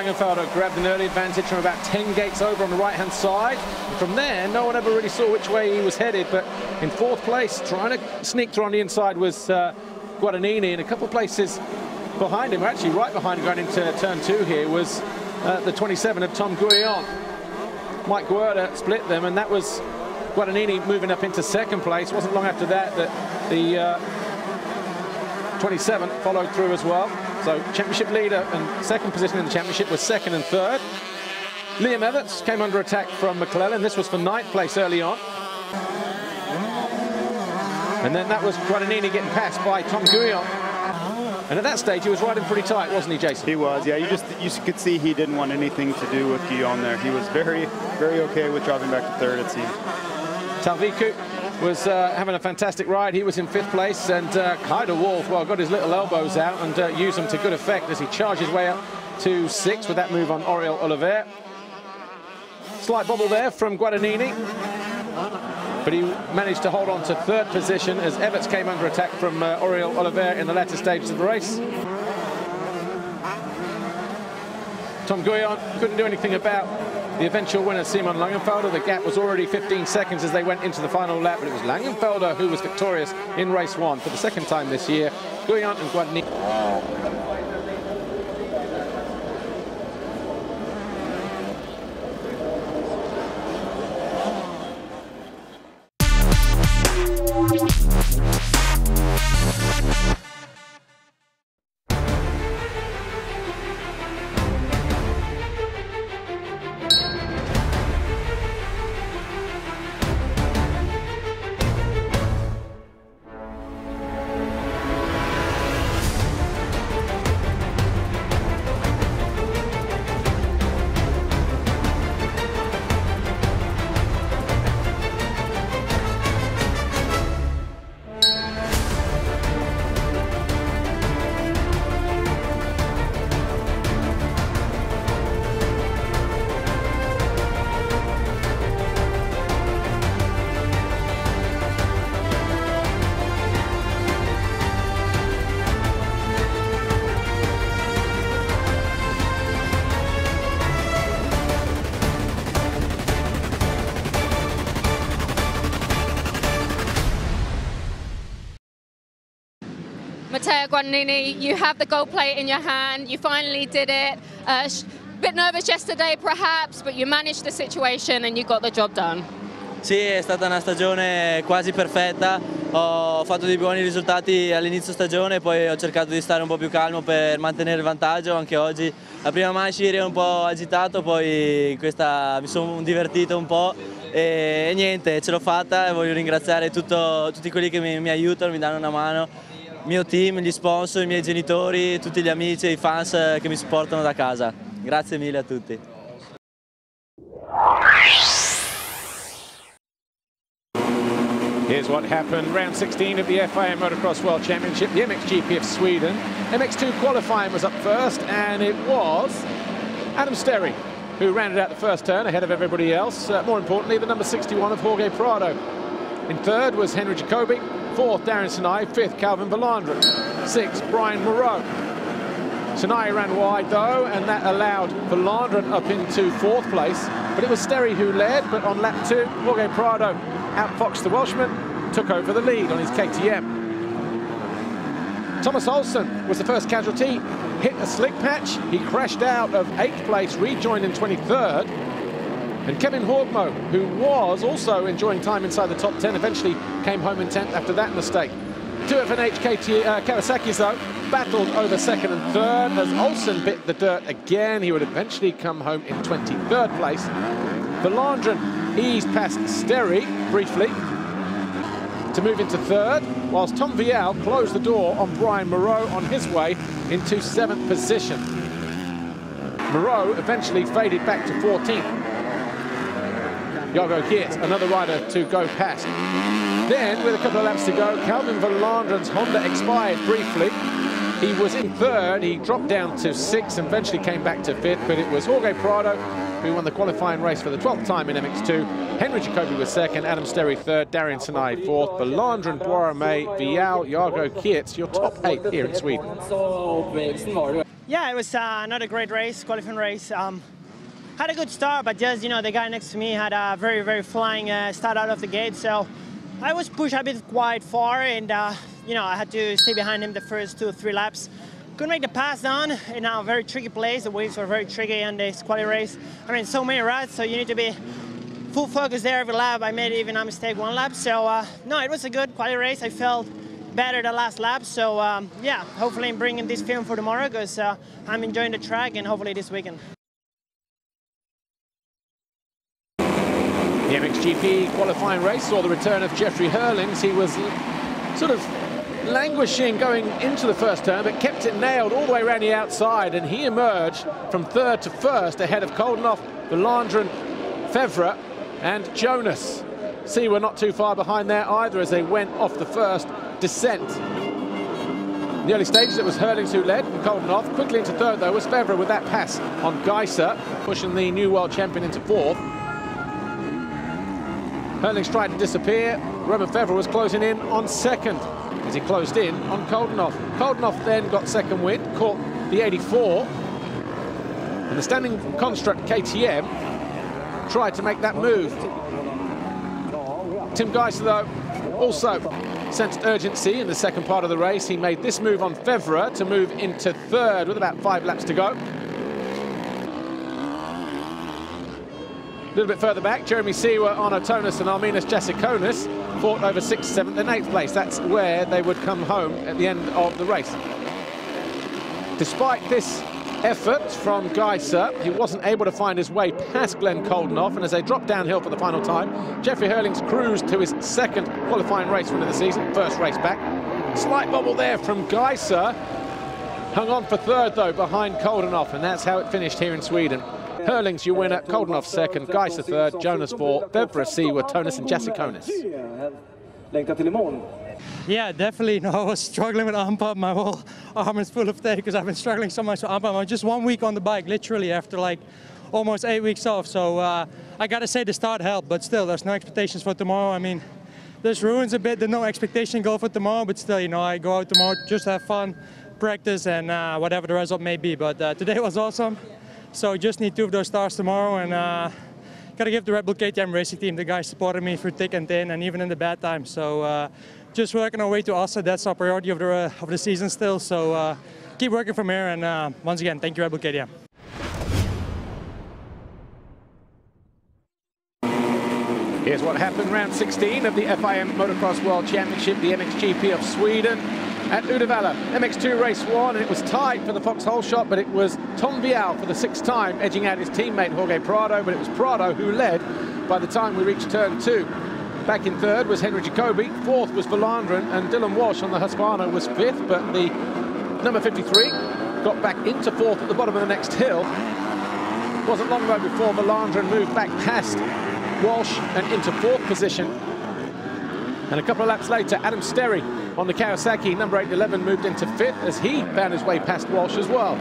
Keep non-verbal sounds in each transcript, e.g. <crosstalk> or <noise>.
Langenfelder grabbed an early advantage from about 10 gates over on the right-hand side. And from there, no one ever really saw which way he was headed, but in fourth place, trying to sneak through on the inside was uh, Guadagnini. In a couple of places behind him, actually right behind him going into turn two here, was uh, the 27 of Tom Gouillon. Mike Guerta split them, and that was Guadagnini moving up into second place. Wasn't long after that that the uh, 27 followed through as well. So championship leader and second position in the championship was second and third. Liam Evans came under attack from McClellan. This was for ninth place early on. And then that was Guadagnini getting passed by Tom Gouillon. And at that stage, he was riding pretty tight, wasn't he, Jason? He was, yeah. You just you could see he didn't want anything to do with Guillaume there. He was very, very okay with dropping back to third, it seemed. Talviku was uh, having a fantastic ride. He was in fifth place, and uh, Wolf, well, got his little elbows out and uh, used them to good effect as he charged his way up to six with that move on Oriol Oliver. Slight bobble there from Guadagnini, but he managed to hold on to third position as Everts came under attack from uh, Oriol Oliver in the latter stages of the race. Tom Gouillon couldn't do anything about the eventual winner, Simon Langenfelder. The gap was already 15 seconds as they went into the final lap, but it was Langenfelder who was victorious in race one for the second time this year. Gouillon and Guadagnini. Guadagnini, you have the gold plate in your hand. You finally did it. Uh, bit nervous yesterday, perhaps, but you managed the situation and you got the job done. Sì, è stata una stagione quasi perfetta, ho fatto dei buoni risultati all'inizio stagione, poi ho cercato di stare un po' più calmo per mantenere il vantaggio, anche oggi. La prima manche ero un po' agitato, poi questa mi sono divertito un po' e, e niente, ce l'ho fatta e voglio ringraziare tutto, tutti quelli che mi, mi aiutano, mi danno una mano mio team, gli sponsor, i miei genitori, tutti gli amici e i fans che mi supportano da casa. Grazie mille a tutti. Here's what happened. Round 16 of the FIA Motocross World Championship, the MXGP of Sweden. MX2 qualifying was up first, and it was Adam Sterry who rounded out the first turn ahead of everybody else. Uh, more importantly, the number 61 of Jorge Prado. In third was Henry Jacobi. Fourth, Darren Sinai. Fifth, Calvin Valandren. Sixth, Brian Moreau. Sinai ran wide, though, and that allowed Valandren up into fourth place. But it was Sterry who led, but on lap two, Jorge Prado outfoxed the Welshman, took over the lead on his KTM. Thomas Olsen was the first casualty, hit a slick patch. He crashed out of eighth place, rejoined in 23rd. And Kevin Horgmo, who was also enjoying time inside the top 10, eventually came home in 10th after that mistake. Two of an HKT uh, Kawasaki's, though, battled over second and third as Olsen bit the dirt again. He would eventually come home in 23rd place. Valandren eased past Sterry briefly to move into third, whilst Tom Vial closed the door on Brian Moreau on his way into seventh position. Moreau eventually faded back to 14th. Jago Geert, another rider to go past. Then, with a couple of laps to go, Calvin Valandren's Honda expired briefly. He was in third, he dropped down to sixth and eventually came back to fifth, but it was Jorge Prado who won the qualifying race for the 12th time in MX2. Henry Jacobi was second, Adam Sterry third, Darian Sanai fourth, Belandren, Boirame, Vial, Jago Kietz, your top eight here in Sweden. Yeah, it was uh, another great race, qualifying race. Um, had a good start, but just, you know, the guy next to me had a very, very flying uh, start out of the gate, so I was pushed a bit quite far, and, uh, you know, I had to stay behind him the first two three laps. Couldn't make the pass down in a very tricky place. The waves were very tricky on this quality race. I mean, so many ruts, so you need to be full focus there every lap. I made even a mistake one lap, so uh, no, it was a good quality race. I felt better the last lap, so um, yeah, hopefully I'm bringing this film for tomorrow because uh, I'm enjoying the track and hopefully this weekend. The MXGP qualifying race saw the return of Jeffrey Herlings. He was sort of languishing going into the first turn, but kept it nailed all the way around the outside, and he emerged from third to first ahead of Koldenhoff, Belandren, Fevre, and Jonas. See, we're not too far behind there either as they went off the first descent. In the early stages, it was Herlings who led and Koldenhoff. Quickly into third, though, was Fevre with that pass on Geiser, pushing the new world champion into fourth. Herlings tried to disappear. Roman Fevre was closing in on second as he closed in on Koldenhoff. Koldenhoff then got second wind, caught the 84. And the standing construct KTM tried to make that move. Tim Geiser, though, also sensed urgency in the second part of the race. He made this move on Fevre to move into third with about five laps to go. A little bit further back, Jeremy Seewer, Arno Tonus and Arminas Jasikonis fought over 6th, 7th and 8th place. That's where they would come home at the end of the race. Despite this effort from Geiser, he wasn't able to find his way past Glenn Koldenhoff, and as they dropped downhill for the final time, Jeffrey Hurlings cruised to his second qualifying race win of the season, first race back. Slight bubble there from Geiser. Hung on for third, though, behind Koldenhoff, and that's how it finished here in Sweden. Herlings, you winner. Koldenhoff second. Geiser third. Jonas fourth. Fevre, Seewer, Tonus and Jasikonis. Yeah, definitely. <laughs> No, I was struggling with arm pump. My whole arm is full of tape because I've been struggling so much with arm pump. I'm just one week on the bike, literally, after like almost eight weeks off. So uh, I got to say the start helped, but still, there's no expectations for tomorrow. I mean, this ruins a bit the no expectation goal for tomorrow, but still, you know, I go out tomorrow just have fun, practice, and uh, whatever the result may be. But uh, today was awesome. So just need two of those stars tomorrow, and uh, gotta give the Red Bull KTM racing team, the guys supported me through thick and thin, and even in the bad times. So uh, just working our way to Assen. That's our priority of the uh, of the season still. So uh, keep working from here, and uh, once again, thank you Red Bull KTM. Here's what happened round 16 of the FIM Motocross World Championship, the MXGP of Sweden at Uddevalla. MX2 race one, and it was tied for the Foxhole shot, but it was Tom Vial for the sixth time, edging out his teammate Jorge Prado, but it was Prado who led by the time we reached turn two. Back in third was Henry Jacobi, fourth was Belandren, and Dylan Walsh on the Husqvarna was fifth, but the number 53 got back into fourth at the bottom of the next hill. It Wasn't long though before Belandren moved back past Walsh and into fourth position. And a couple of laps later, Adam Sterry on the Kawasaki, number 811, moved into fifth as he found his way past Walsh as well.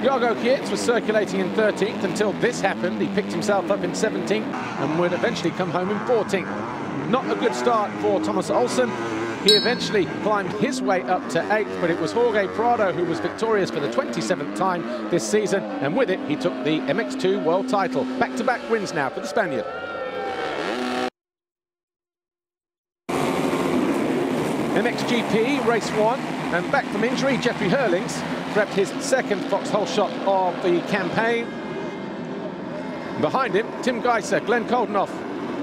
Jago Kietz was circulating in 13th until this happened. He picked himself up in 17th and would eventually come home in 14th. Not a good start for Thomas Olsen. He eventually climbed his way up to 8th, but it was Jorge Prado who was victorious for the 27th time this season, and with it, he took the MX2 world title. Back-to-back -back wins now for the Spaniard. MXGP race one, and back from injury, Jeffrey Hurlings grabbed his second foxhole shot of the campaign. Behind him, Tim Geiser, Glenn Koldenhoff,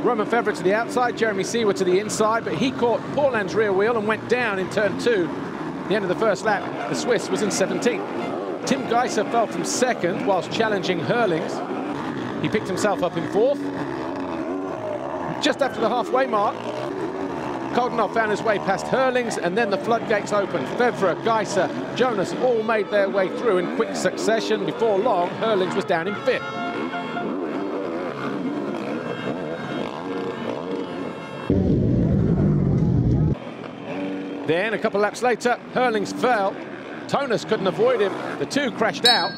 Roman Fevre to the outside, Jeremy Seewer to the inside, but he caught Paul rear wheel and went down in turn two. the end of the first lap, the Swiss was in 17th. Tim Geiser fell from second whilst challenging Hurlings. He picked himself up in fourth. Just after the halfway mark, Koldenhoff found his way past Hurlings, and then the floodgates opened. Fevre, Geiser, Jonas all made their way through in quick succession. Before long, Hurlings was down in fifth. Then, a couple laps later, Hurlings fell, Tonus couldn't avoid him. The two crashed out.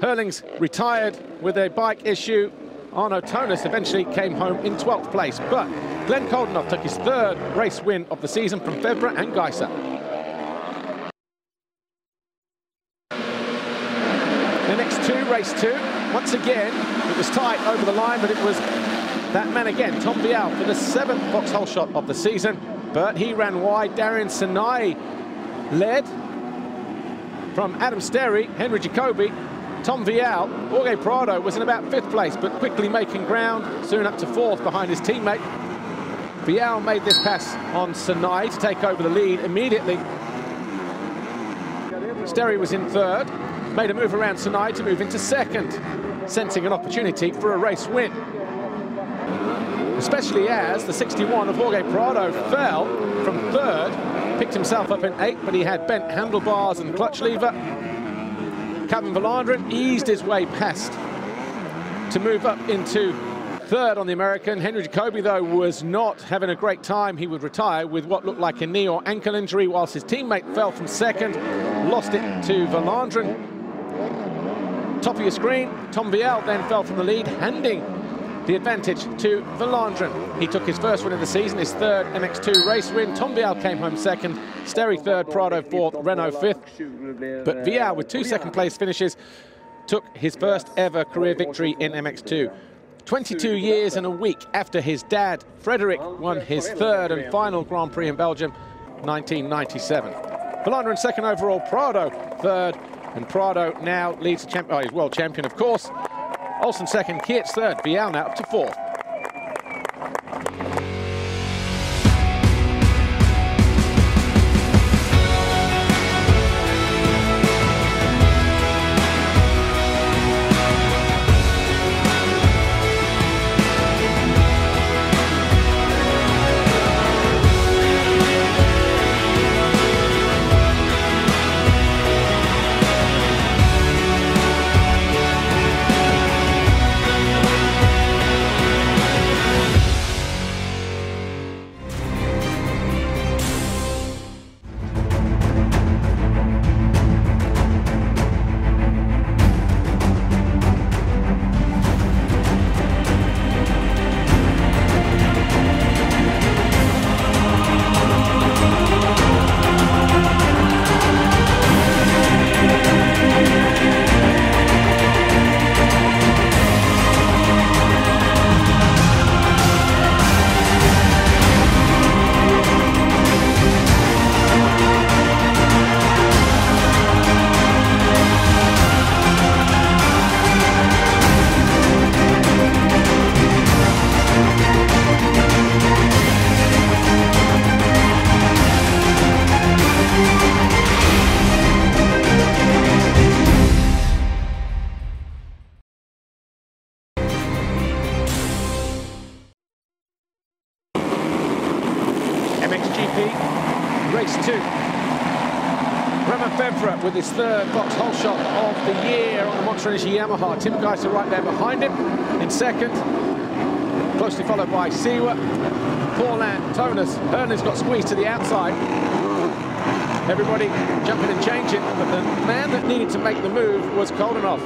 Hurlings retired with a bike issue. Arno Tonus eventually came home in 12th place, but Glenn Koldenoff took his third race win of the season from Febvre and Geiser. The next two, race two. Once again, it was tight over the line, but it was that man again, Tom Vialle, for the seventh Vauxhall shot of the season, but he ran wide. Darian Sinai led from Adam Sterry, Henry Jacoby, Tom Vial. Jorge Prado was in about fifth place, but quickly making ground, soon up to fourth behind his teammate. Vialle made this pass on Sinai to take over the lead immediately. Sterry was in third, made a move around Sinai to move into second, sensing an opportunity for a race win. Especially as the 61 of Jorge Prado fell from third, picked himself up in eighth, but he had bent handlebars and clutch lever. Kevin Valandren eased his way past to move up into third on the American. Henry Jacoby, though, was not having a great time. He would retire with what looked like a knee or ankle injury, whilst his teammate fell from second, lost it to Valandren. Top of your screen, Tom Vialle then fell from the lead, handing the advantage to Valandren. He took his first win of the season, his third MX2 race win. Tom Vialle came home second, Sterry third, Prado fourth, Renault fifth. But Vialle, with two second place finishes, took his first ever career victory in MX2. 22 years and a week after his dad, Frederick, won his third and final Grand Prix in Belgium, 1997. Valandren second overall, Prado third, and Prado now leads the champion, oh, he's world champion, of course. Olsen second, Kietz third, Vialle now up to fourth. Tim Gajser right there behind him in second. Closely followed by Siwa, Paulin, Tonus. Herlings got squeezed to the outside. Everybody jumping and changing, but the man that needed to make the move was Koldenoff.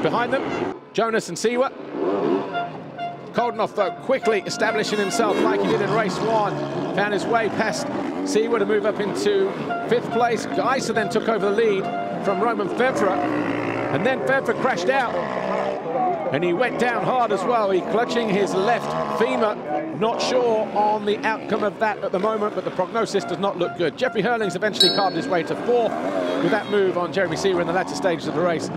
Behind them, Jonas and Siwa. Koldenoff, though, quickly establishing himself like he did in race one. Found his way past Siwa to move up into fifth place. Gajser then took over the lead from Roman Febvre. And then Febvre crashed out. And he went down hard as well. He clutching his left femur. Not sure on the outcome of that at the moment, but the prognosis does not look good. Jeffrey Hurlings eventually carved his way to fourth with that move on Jeremy Siwa in the latter stages of the race.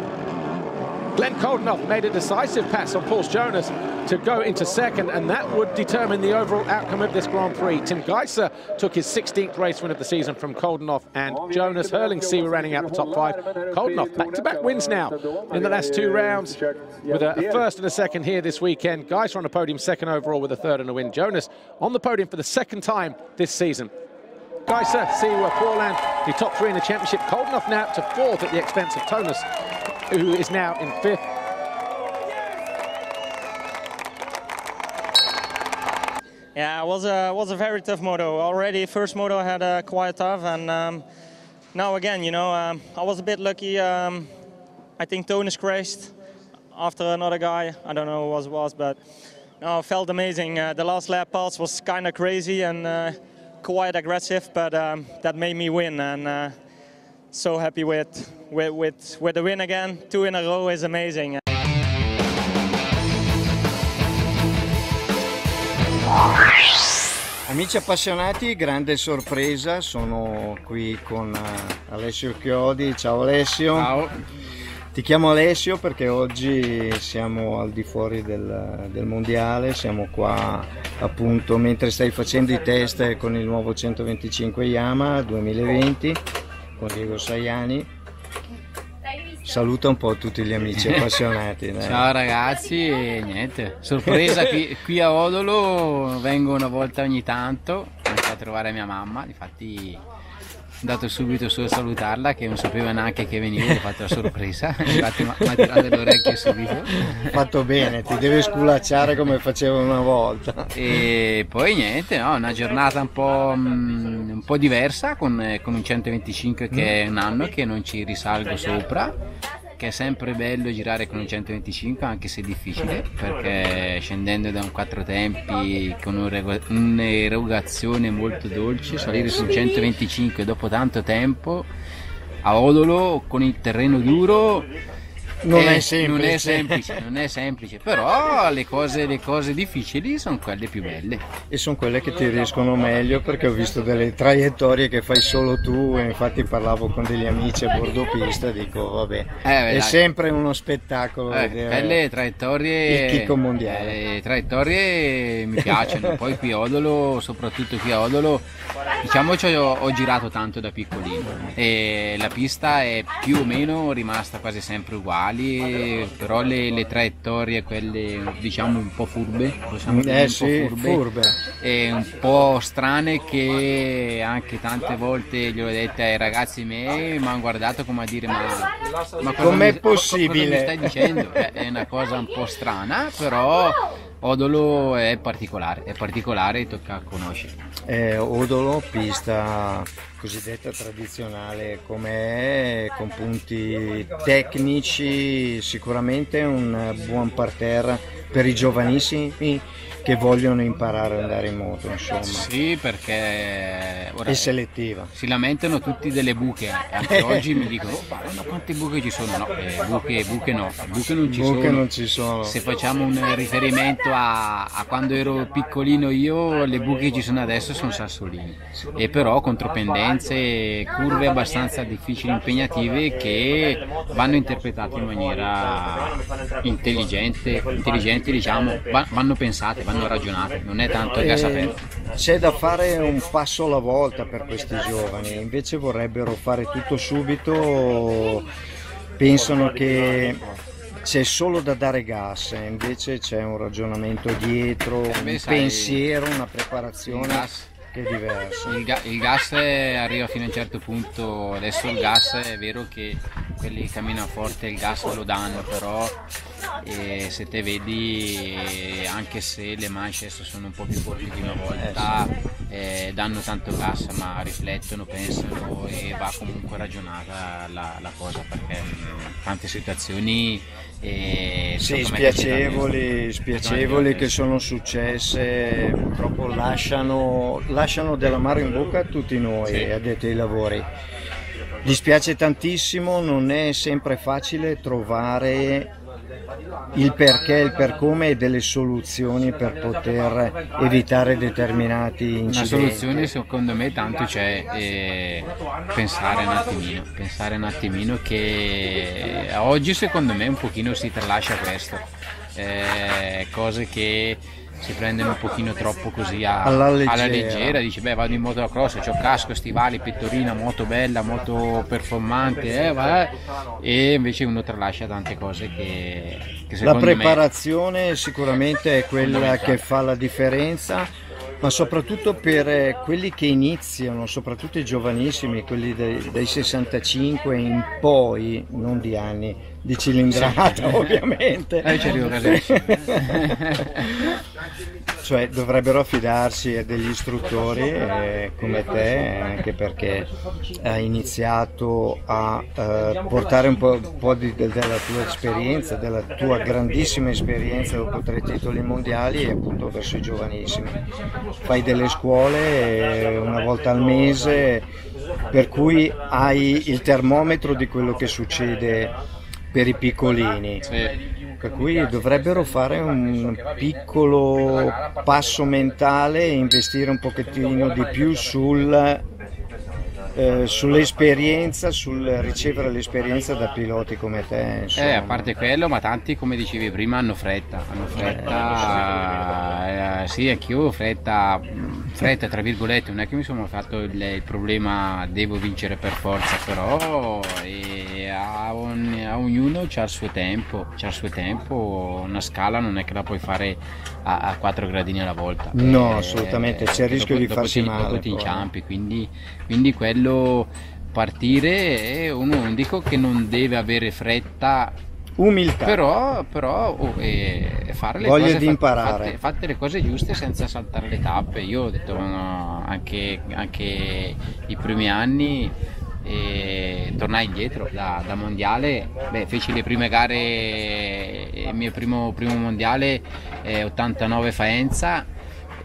Glenn Koldenoff made a decisive pass on Paul Jonas to go into second, and that would determine the overall outcome of this Grand Prix. Tim Geiser took his 16th race win of the season from Koldenoff and Jonas. Herlings Siwa running out the top five. Koldenoff back-to-back -back wins now in the last two rounds with a, first and a second here this weekend. Gajser on the podium, second overall with a third and a win. Jonas on the podium for the second time this season. Geiser, Siwa, Paulin, the top three in the championship. Koldenoff now to fourth at the expense of Tonus who is now in fifth. Yeah, it was a was a very tough moto. Already first moto I had uh, quite tough, and um, now again, you know, um, I was a bit lucky. Um, I think Tonus crashed after another guy. I don't know who it was, but no, felt amazing. Uh, the last lap pass was kind of crazy and uh, quite aggressive, but um, that made me win, and uh, so happy with, with with with the win again. Two in a row is amazing. Amici appassionati, grande sorpresa, sono qui con eh, Alessio Chiodi. Ciao Alessio. Ciao. Ti chiamo Alessio perché oggi siamo al di fuori del, del mondiale, siamo qua appunto mentre stai facendo i test con il nuovo 125 Yamaha 2020 con Diego Saiani. Saluta un po' tutti gli amici <laughs> appassionati. dai. Ciao ragazzi, e niente, sorpresa qui, qui a Odolo, vengo una volta ogni tanto a trovare mia mamma, infatti andato subito su a salutarla che non sapeva neanche che venivo, ho fatto la sorpresa, <laughs> infatti mi ha tirato le orecchie subito. Fatto bene, ti devi sculacciare come facevo una volta. E poi niente, no, una giornata un po', mm, un po' diversa con, con un 125 che è un anno che non ci risalgo sopra, che è sempre bello girare con un 125 anche se è difficile <laughs> perché scendendo da un quattro tempi con un'erogazione molto dolce, salire su un 125 dopo tanto tempo a Odolo con il terreno duro Non eh, è semplice. non è semplice, non è semplice, però le cose, le cose difficili sono quelle più belle. E sono quelle che ti riescono meglio perché ho visto delle traiettorie che fai solo tu e infatti parlavo con degli amici a bordo pista dico vabbè, Eh, beh, è dai. sempre uno spettacolo Eh, vedere quelle traiettorie il chicco mondiale. eh, traiettorie mi piacciono <laughs> poi qui a Odolo soprattutto qui a Odolo diciamo che ho, ho girato tanto da piccolino e la pista è più o meno rimasta quasi sempre uguali però le, le traiettorie quelle diciamo un po' furbe possiamo dire Eh un sì, po' furbe, furbe. e un po' strane che anche tante volte glielo ho dette ai ragazzi miei mi hanno guardato come a dire ma, ma Com'è mi- possibile?" cosa mi stai dicendo? Eh, È una cosa un po' strana, però Odolo è particolare, è particolare e tocca conoscere. Eh, Odolo, pista cosiddetta tradizionale come con punti tecnici, sicuramente un buon parterre per i giovanissimi che vogliono imparare ad andare in moto, insomma. Sì, perché ora È selettiva. si lamentano tutti delle buche, anche <laughs> oggi mi dicono, oh, ma quante buche ci sono? No, eh, buche, buche no, buche non ci Buche sono. non ci sono. Se facciamo un riferimento a, a quando ero piccolino io, le buche che ci sono adesso sono sassolini. E però contropendenze, curve abbastanza difficili, impegnative che vanno interpretate in maniera intelligente, intelligente diciamo, va- vanno pensate, vanno ragionate, non è tanto a gas Eh, aperto. C'è da fare un passo alla volta per questi giovani, invece vorrebbero fare tutto subito, pensano che c'è solo da dare gas, invece c'è un ragionamento dietro, un pensiero, una Il preparazione che è diversa. il ga- il gas arriva fino a un certo punto, adesso il gas è vero che quelli che camminano forte il gas lo danno, però eh, se te vedi eh, anche se le manche adesso sono un po' più corte di una volta, eh, danno tanto gas ma riflettono, pensano e va comunque ragionata la, la cosa perché in tante situazioni eh, Sì, spiacevoli, spiacevoli che sono successe, purtroppo lasciano, lasciano dell'amaro in bocca a tutti noi addetti ai lavori. Dispiace tantissimo, non è sempre facile trovare il perché, il per come e delle soluzioni per poter evitare determinati Una incidenti. soluzione secondo me tanto c'è eh, pensare un attimino, pensare un attimino che oggi secondo me un pochino si tralascia questo, Eh, cose che si prendono un pochino troppo così a- Alla leggera. leggera, dici beh vado in motocross, ho casco, stivali, pettorina, moto bella, moto performante, eh, va, e invece uno tralascia tante cose che, che La secondo me preparazione sicuramente è quella che fa la differenza, ma soprattutto per eh, quelli che iniziano, soprattutto i giovanissimi, quelli dei, dai 65 in poi, non di anni, di cilindrata ovviamente. Eh, ci arrivo casissimo. <laughs> cioè dovrebbero affidarsi a degli istruttori eh, come te, anche perché hai iniziato a eh, portare un po', un po di, della tua esperienza, della tua grandissima esperienza dopo tre titoli mondiali appunto verso i giovanissimi. Fai delle scuole eh, una volta al mese, per cui hai il termometro di quello che succede per i piccolini. Sì per cui dovrebbero fare un piccolo passo mentale e investire un pochettino di più sul eh, sull'esperienza, sul ricevere l'esperienza da piloti come te. Insomma. Eh, a parte quello, ma tanti come dicevi prima hanno fretta, hanno fretta, eh, sì anch'io ho fretta, fretta tra virgolette, non è che mi sono fatto il, il problema devo vincere per forza, però a, un, a, ognuno c'ha il suo tempo, c'ha il suo tempo, una scala non è che la puoi fare a, a 4 gradini alla volta. No, eh, assolutamente, c'è il rischio dopo, di farsi dopo ti, male. Dopo ti inciampi, quindi, quindi quello partire è uno dico che non deve avere fretta umiltà. Però, però oh, eh, fare le voglia cose di imparare. fatte, fatte, le cose giuste senza saltare le tappe. Io ho detto no, anche, anche i primi anni e tornai indietro da, da, mondiale. Beh, feci le prime gare il mio primo, primo mondiale eh, 89 Faenza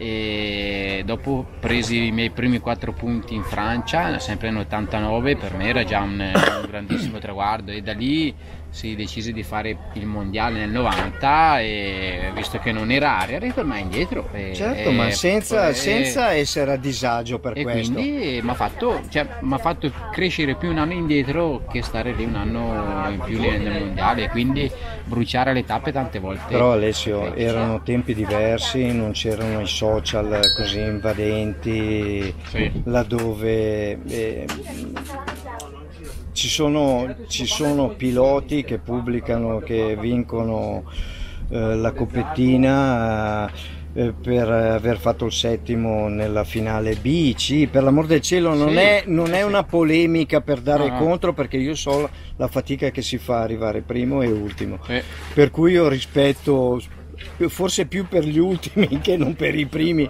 e dopo presi i miei primi quattro punti in Francia, sempre nell'89, per me era già un, un grandissimo traguardo. E da lì si decise di fare il mondiale nel 90 e visto che non era area ritornai indietro e, certo e, ma senza, e, senza, essere a disagio per e questo. quindi mi ha fatto, cioè, fatto, crescere più un anno indietro che stare lì un anno in più nel mondiale e quindi bruciare le tappe tante volte. Però Alessio erano tempi diversi non c'erano i social così invadenti sì. laddove eh, ci sono, ci sono piloti che pubblicano, che vincono eh, la coppettina eh, per aver fatto il settimo nella finale B, C, per l'amor del cielo non, sì, è, non è, una polemica per dare no. contro perché io so la fatica che si fa arrivare primo e ultimo, eh. per cui io rispetto forse più per gli ultimi <laughs> che non per i primi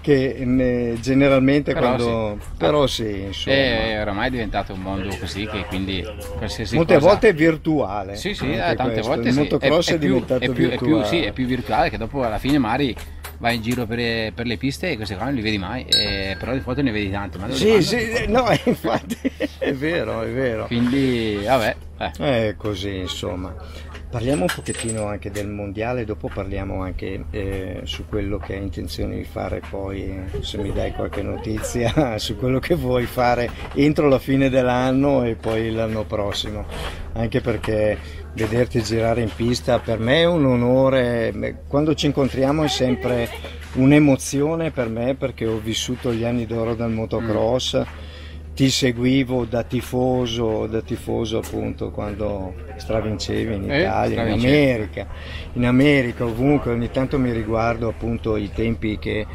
che generalmente però quando sì. però sì insomma è oramai diventato un mondo così che quindi qualsiasi molte cosa... volte è virtuale sì sì eh, tante questo. volte il sì. motocross è, è, è diventato è più, virtuale è più, sì, è più virtuale che dopo alla fine Mari vai in giro per, per, le piste e queste qua non li vedi mai, eh, però di foto ne vedi tante. Ma sì, sì, no, <laughs> infatti è vero, è vero. Quindi, vabbè. Eh. È così, insomma. Parliamo un pochettino anche del mondiale, dopo parliamo anche eh, su quello che hai intenzione di fare poi, se mi dai qualche notizia, <laughs> su quello che vuoi fare entro la fine dell'anno e poi l'anno prossimo, anche perché vederti girare in pista per me è un onore, quando ci incontriamo è sempre un'emozione per me perché ho vissuto gli anni d'oro del motocross. Mm ti seguivo da tifoso, da tifoso appunto quando stravincevi in Italia, eh, in America, in America ovunque, ogni tanto mi riguardo appunto i tempi che,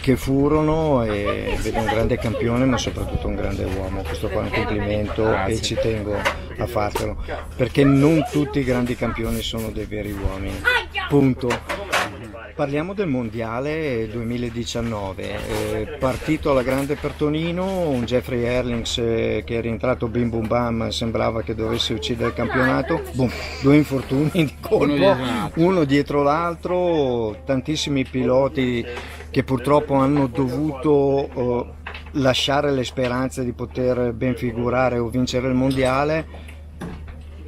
che furono e vedo un grande campione ma soprattutto un grande uomo, questo qua è un complimento Grazie. e ci tengo a fartelo, perché non tutti i grandi campioni sono dei veri uomini, punto. Parliamo del mondiale 2019, eh, partito alla grande per Tonino, un Jeffrey Erlings eh, che è rientrato bim bum bam, sembrava che dovesse uccidere il campionato, boom, due infortuni di colpo, uno dietro l'altro, tantissimi piloti che purtroppo hanno dovuto eh, lasciare le speranze di poter ben figurare o vincere il mondiale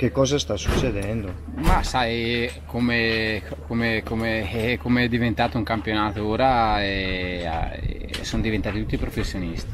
che cosa sta succedendo? Ma sai, come, come, come, come è diventato un campionato ora, e, e sono diventati tutti professionisti.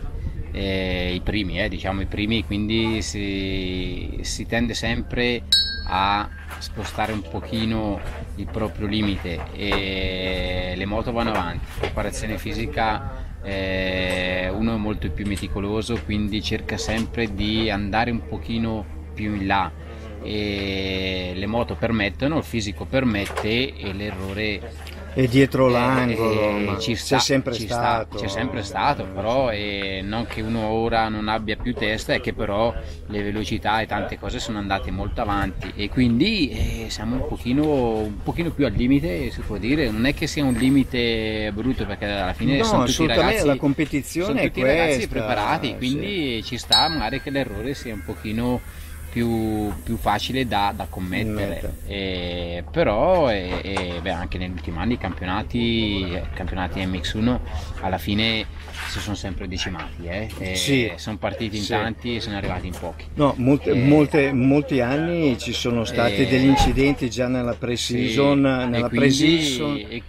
E I primi, eh, diciamo i primi, quindi si, si tende sempre a spostare un pochino il proprio limite e le moto vanno avanti, preparazione fisica eh, uno è molto più meticoloso quindi cerca sempre di andare un pochino più in là e le moto permettono, il fisico permette e l'errore E dietro l'angolo, Eh, ma ci c'è sta, sempre ci sta, stato. c'è sempre stato, però eh, non che uno ora non abbia più testa, è che però le velocità e tante cose sono andate molto avanti e quindi eh, siamo un pochino, un pochino più al limite, si può dire, non è che sia un limite brutto perché alla fine No, sono tutti ragazzi, la competizione sono tutti ragazzi questa, preparati, sì. quindi ci sta magari che l'errore sia un pochino più, più facile da, da commettere. Mettere. E- però e- e, beh, anche negli ultimi anni i campionati, campionati MX1 alla fine si sono sempre decimati, eh? Sì. sono partiti in Sì. tanti e sono arrivati in pochi. No, molte- molte- molti anni ci sono stati degli incidenti già nella pre-season, Sì, nella e pre-season.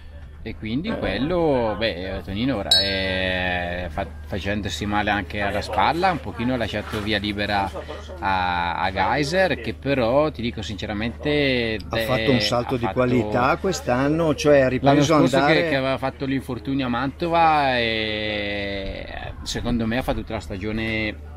E, quindi quello, beh, Tonino ora è fa- facendosi male anche alla spalla, un pochino ha lasciato via libera a, a Geyser, che però ti dico sinceramente Ha eh, fatto un salto di fatto- qualità quest'anno, cioè ha L'anno ripreso a scorso andare... che, che aveva fatto l'infortunio a Mantova e secondo me ha fatto tutta la stagione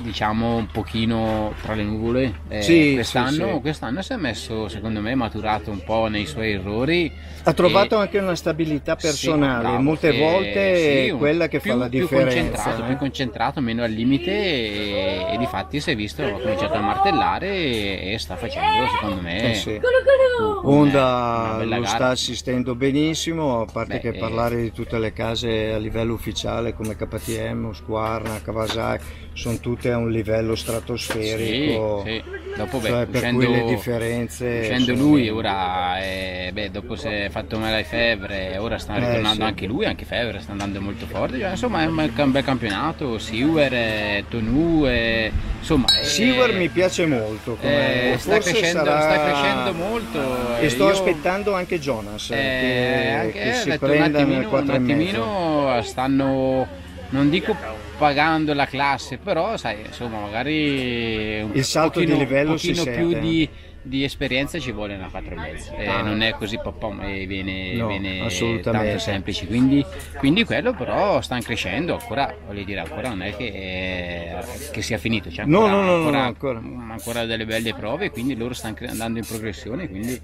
diciamo un pochino tra le nuvole Eh, Sì, quest'anno, sì, sì. quest'anno si è messo secondo me maturato un po' nei suoi errori Ha trovato e- anche una stabilità Sì, personale, bravo, molte che- volte sì, è quella che più- fa la più differenza. concentrato, eh. più concentrato, meno al limite e, e difatti si è visto, ha cominciato a martellare e, e sta facendo secondo me Eh Honda lo gara. sta assistendo benissimo, a parte Beh, che eh. parlare di tutte le case a livello ufficiale come KTM, Husqvarna, Kawasaki, sono tutte a un livello stratosferico. Sì, sì. Dopo, beh, Cioè, per uscendo, cui le differenze uscendo sono- lui ora, eh, beh, dopo si è fatto male ai Febbre, ora sta Eh, ritornando sì. anche lui, anche Febbre sta andando molto forte, cioè, insomma è un, bel campionato, Siwer, eh, Tonu, eh, insomma... eh, Siwer mi piace molto, come- eh, sta, crescendo, sarà- sta crescendo molto. E eh, sto io- aspettando anche Jonas eh, che, anche, che si prenda nel attimino, 4 un attimino stanno, non dico pagando la classe, però sai, insomma, magari un Il salto di pochino, livello un si pochino sente. più di, di esperienza ci vuole una 4 e mezzo. Eh, Ah. non è così pom e viene, No, viene tanto semplice. Quindi, quindi quello però stanno crescendo, ancora voglio dire, ancora non è che, eh, che sia finito, c'è No, ancora, no, no, no, ancora, ancora. ancora delle belle prove, quindi loro stanno andando in progressione, quindi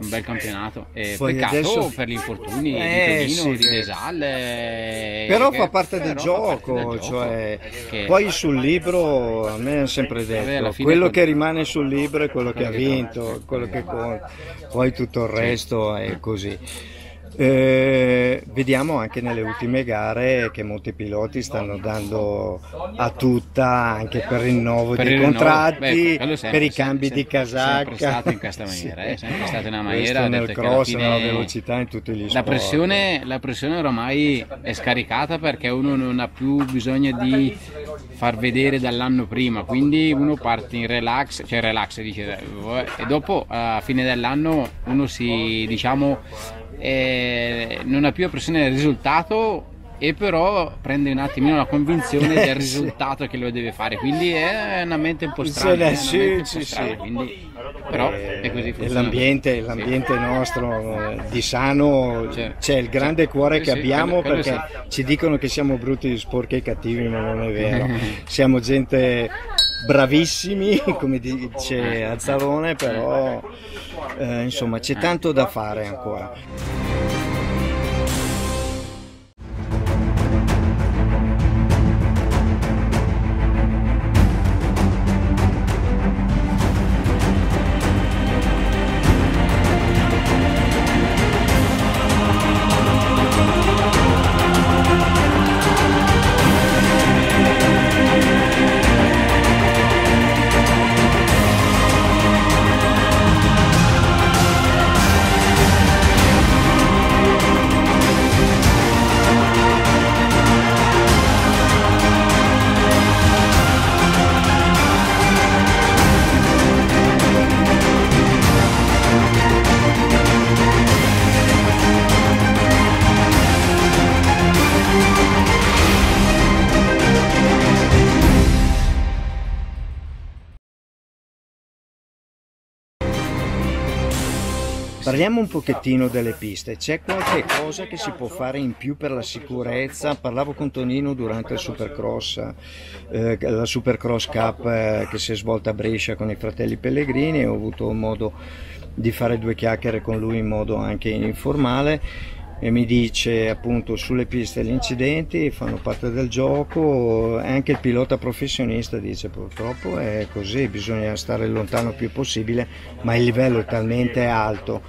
un bel campionato. E Poi peccato adesso- per gli infortuni Eh, di Tonino, sì, di Desal. eh, Però che- fa parte del fa parte gioco, del gioco, cioè, che- poi sul libro a me hanno sempre detto quello che rimane sul libro è quello che ha vinto, sì. quello che conta, poi tutto il resto è così. Eh, vediamo anche nelle ultime gare che molti piloti stanno dando a tutta anche per il rinnovo Per dei rinnovo, contratti, beh, sempre, per i sempre, cambi di sempre, casacca. sempre stato in questa <laughs> maniera, eh, sempre stato in una maniera, nel cross, fine nella velocità, in tutti gli La sport. pressione, la pressione oramai è scaricata perché uno non ha più bisogno di far vedere dall'anno prima, quindi uno parte in relax, cioè relax dice, eh, e dopo a fine dell'anno uno si diciamo eh, non ha più la pressione del risultato e però prende un attimino la convinzione Eh, del <laughs> risultato che lo deve fare, quindi è una mente un po' strana, Sì, mente sì, po' strana, sì. quindi- però è così E funziona. l'ambiente, l'ambiente nostro eh, di sano Cioè, c'è il grande cuore sì, che abbiamo quello- quello perché ci dicono che siamo brutti, sporchi e cattivi ma non è vero. <laughs> Siamo gente bravissimi <laughs> come dice Azzarone però eh, insomma c'è tanto da fare ancora Parliamo un pochettino delle piste, c'è qualche cosa che si può fare in più per la sicurezza? Parlavo con Tonino durante Supercross, eh, la Supercross Cup eh, che si è svolta a Brescia con i fratelli Pellegrini. Ho avuto modo di fare due chiacchiere con lui in modo anche informale e mi dice appunto sulle piste gli incidenti fanno parte del gioco anche il pilota professionista dice purtroppo è così bisogna stare lontano il più possibile ma il livello è talmente alto.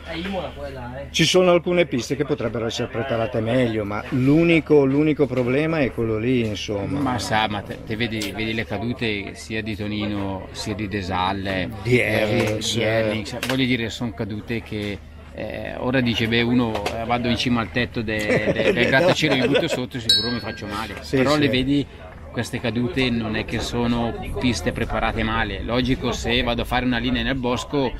Ci sono alcune piste che potrebbero essere preparate meglio ma l'unico, l'unico problema è quello lì insomma. Ma sa ma te, te vedi, vedi, le cadute sia di Tonino sia di Desalle di Erlings, eh, di voglio dire sono cadute che eh, ora dice beh uno eh, vado in cima al tetto de, de, <laughs> del grattacielo mi butto sotto sicuro mi faccio male. Sì, però sì. le vedi queste cadute non è che sono piste preparate male. Logico se vado a fare una linea nel bosco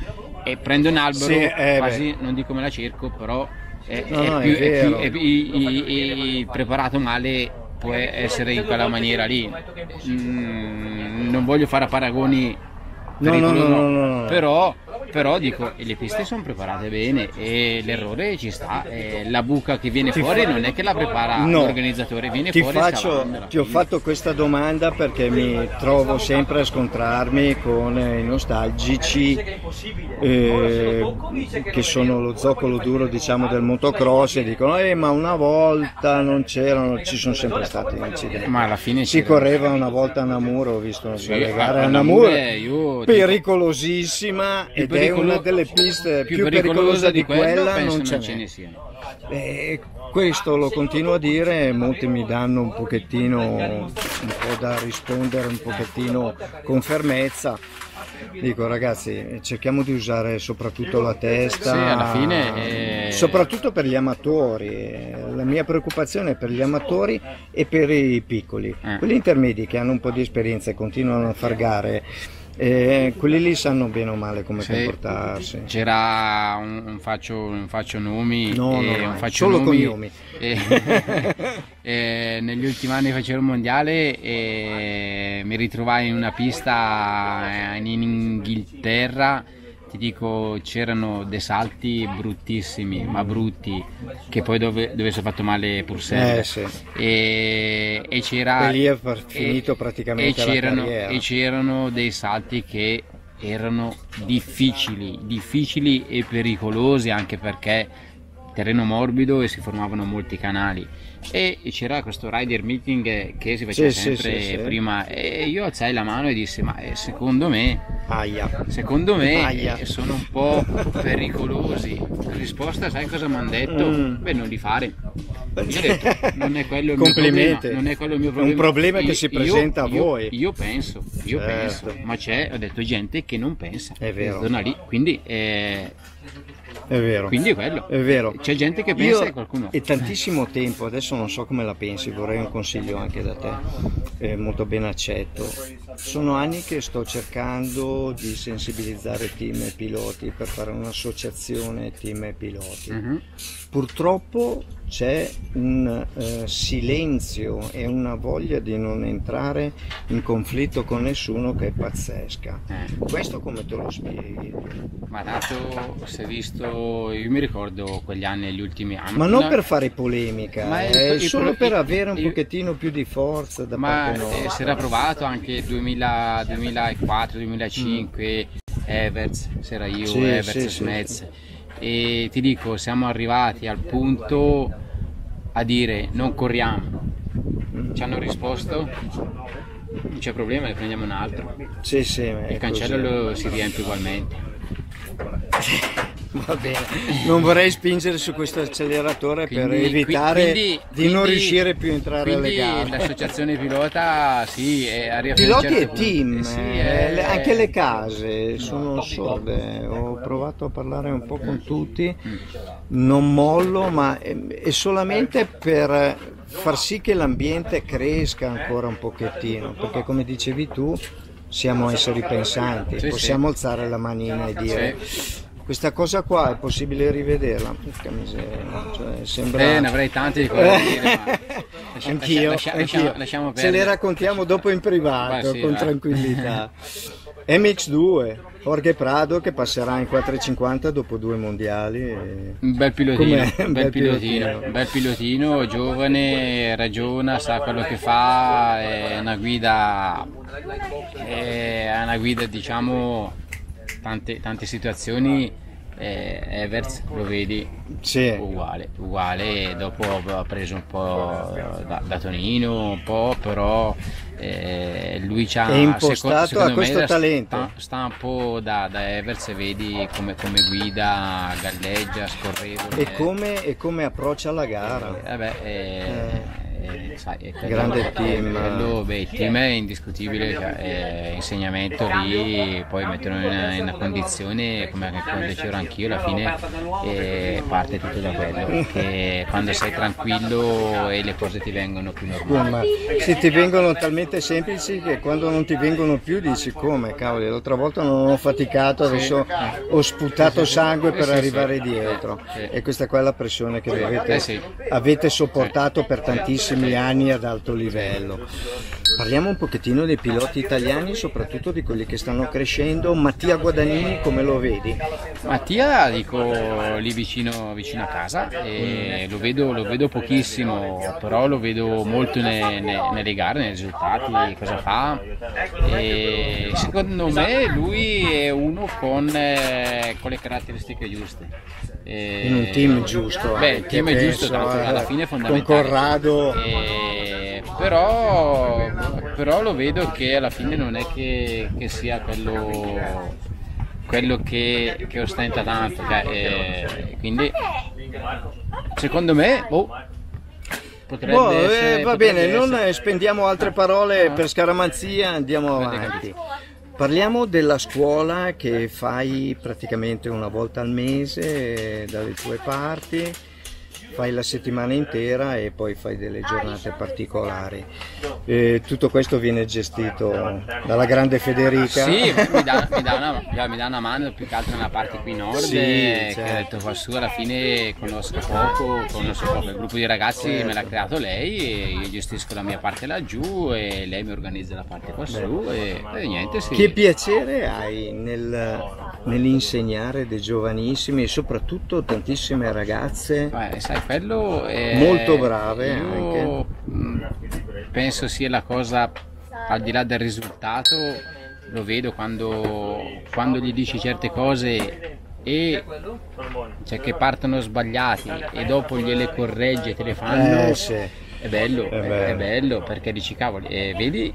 e prendo un albero sì, eh, quasi non dico me la cerco però è, no, è, no, più, è, più, è, preparato male può essere in quella maniera lì. Mm, non voglio fare paragoni no, no, no, però però dico le piste sono preparate bene e l'errore ci sta e la buca che viene ti fuori fa... non è che la prepara no. l'organizzatore viene ti fuori faccio, ti ho fatto questa domanda perché mi trovo sempre a scontrarmi con i nostalgici eh, che sono lo zoccolo duro diciamo del motocross e dicono eh, ma una volta non c'erano ci sono sempre stati incidenti. Ma alla fine si correva una volta a Namur ho visto sì, delle gare a Namur pericolosissima ed è una delle piste più, più pericolose di quella non ce, ce ne siano. Eh, questo lo continuo a dire, molti mi danno un pochettino un po' da rispondere un pochettino con fermezza. Dico ragazzi, cerchiamo di usare soprattutto la testa, sì, alla fine è... soprattutto per gli amatori. La mia preoccupazione è per gli amatori e per i piccoli. Eh. Quelli intermedi che hanno un po' di esperienza e continuano a far gare e quelli lì sanno bene o male come sì, comportarsi. C'era un, un, faccio, un faccio nomi, no, e no, un faccio solo nomi, cognomi. E, <laughs> e negli ultimi anni facevo il mondiale e mi ritrovai in una pista in Inghilterra ti dico c'erano dei salti bruttissimi, ma brutti, che poi dove, dove si è fatto male Purcell. Eh, sì. e, e c'era... E lì è finito e, praticamente e c'erano, e c'erano dei salti che erano difficili, difficili e pericolosi anche perché terreno morbido e si formavano molti canali e c'era questo rider meeting che si faceva sì, sempre sì, sì, prima e io alzai la mano e dissi ma eh, secondo me Aia. secondo me Aia. sono un po' pericolosi risposta sai cosa mi hanno detto? Mm. beh non li fare io ho detto <laughs> non è quello il mio problema non è quello il mio problema un problema che si presenta io, a voi io, io penso io certo. penso ma c'è ho detto gente che non pensa è vero lì, quindi eh, è vero. Quindi è quello. È vero. C'è gente che pensa Io, e qualcuno. È tantissimo tempo, adesso non so come la pensi, vorrei un consiglio anche da te, è molto ben accetto. Sono anni che sto cercando di sensibilizzare team e piloti per fare un'associazione team e piloti. Uh-huh. Purtroppo c'è un eh, silenzio e una voglia di non entrare in conflitto con nessuno che è pazzesca. Eh. Questo come te lo spieghi? Ma dato, si è visto, io mi ricordo quegli anni, gli ultimi anni. Ma non no, per fare polemica, ma è il, solo il, per avere un pochettino più di forza da ma parte nostra. Eh, si era provato anche 2004-2005, mm. Everts, c'era io, sì, Everts, sì, Smets. Sì, e ti dico siamo arrivati al punto a dire non corriamo ci hanno risposto non c'è problema ne prendiamo un altro sì, sì, il cancello lo si riempie ugualmente <laughs> Va bene, non vorrei spingere su questo acceleratore quindi, per evitare quindi, di quindi, non riuscire più a entrare alle gare. L'associazione pilota, sì, è a Piloti certo e team, sì, è... Eh, anche le case sono sorde. Ho provato a parlare un po' con tutti, non mollo, ma è solamente per far sì che l'ambiente cresca ancora un pochettino, perché come dicevi tu siamo esseri pensanti, possiamo alzare la manina e dire questa cosa qua è possibile rivederla? Porca miseria, cioè, sembra... Eh, ne avrei tante di dire, <laughs> ma... Lascia, anch'io, lascia, anch'io. Lasciamo, Ce le raccontiamo dopo in privato, sì, con vai. tranquillità. <laughs> MX2, Jorge Prado che passerà in 4,50 dopo due mondiali. e- Un bel pilotino, un bel pilotino, un bel pilotino, giovane, ragiona, sa quello che fa, è una guida, è una guida diciamo, tante, tante situazioni, eh, Everts lo vedi Sì. uguale, uguale, dopo ha preso un po' da, da Tonino, un po', però eh, lui c'ha, È impostato a secondo me, questo sta- talento. Sta, un po' da, da Everts e vedi come, come guida, galleggia, scorrevole. E come, e come approccia la gara. Eh, vabbè, eh, sai, è Grande team. quello, beh, il team è? indiscutibile, cioè, è insegnamento lì, poi mettono in, in una condizione, come, come dicevo anch'io, alla fine eh, parte tutto da quello, che quando sei tranquillo e le cose ti vengono più normali. Ma se ti vengono talmente semplici che quando non ti vengono più dici come cavoli, l'altra volta non ho faticato, adesso ho sputato sangue per Sì, sì, arrivare dietro. Sì. E questa qua è la pressione che Eh, sì. avete sopportato per tantissimi anni ad alto livello. Parliamo un pochettino dei piloti italiani, soprattutto di quelli che stanno crescendo. Mattia Guadagnini come lo vedi? Mattia dico lì vicino, vicino a casa lo vedo, lo vedo pochissimo, però lo vedo molto ne- ne- nelle gare, nei risultati, cosa fa. E secondo me lui è uno con, eh, con le caratteristiche giuste. E- In un team giusto, Beh, il team è giusto, tanto eh, alla fine è con fondamentale. Corrado. E- però, però lo vedo che alla fine non è che, che sia quello, quello che, che ostenta tanto. cioè, eh, quindi secondo me boh, potrebbe eh, essere- va potrebbe bene, non essere. eh, spendiamo altre parole per scaramanzia, andiamo avanti. Parliamo della scuola che fai praticamente una volta al mese eh, dalle tue parti, fai la settimana intera e poi fai delle giornate particolari. Eh, tutto questo viene gestito dalla grande Federica. Sì, mi dà, mi, dà una, mi dà una mano più che altro nella parte qui nord, Sì, eh, che certo. ho detto qua su alla fine conosco poco, conosco poco. Il gruppo di ragazzi me l'ha creato lei e io gestisco la mia parte laggiù e lei mi organizza la parte qua su e, e niente, sì. Che piacere hai nel- nell'insegnare dei giovanissimi e soprattutto tantissime ragazze Eh, sai, quello è, molto brave anche. mh, penso sia la cosa al di là del risultato lo vedo quando, quando gli dici certe cose e cioè che partono sbagliati e dopo gliele corregge e te le fanno Eh, sì. è bello, È è bello. perché dici cavoli e vedi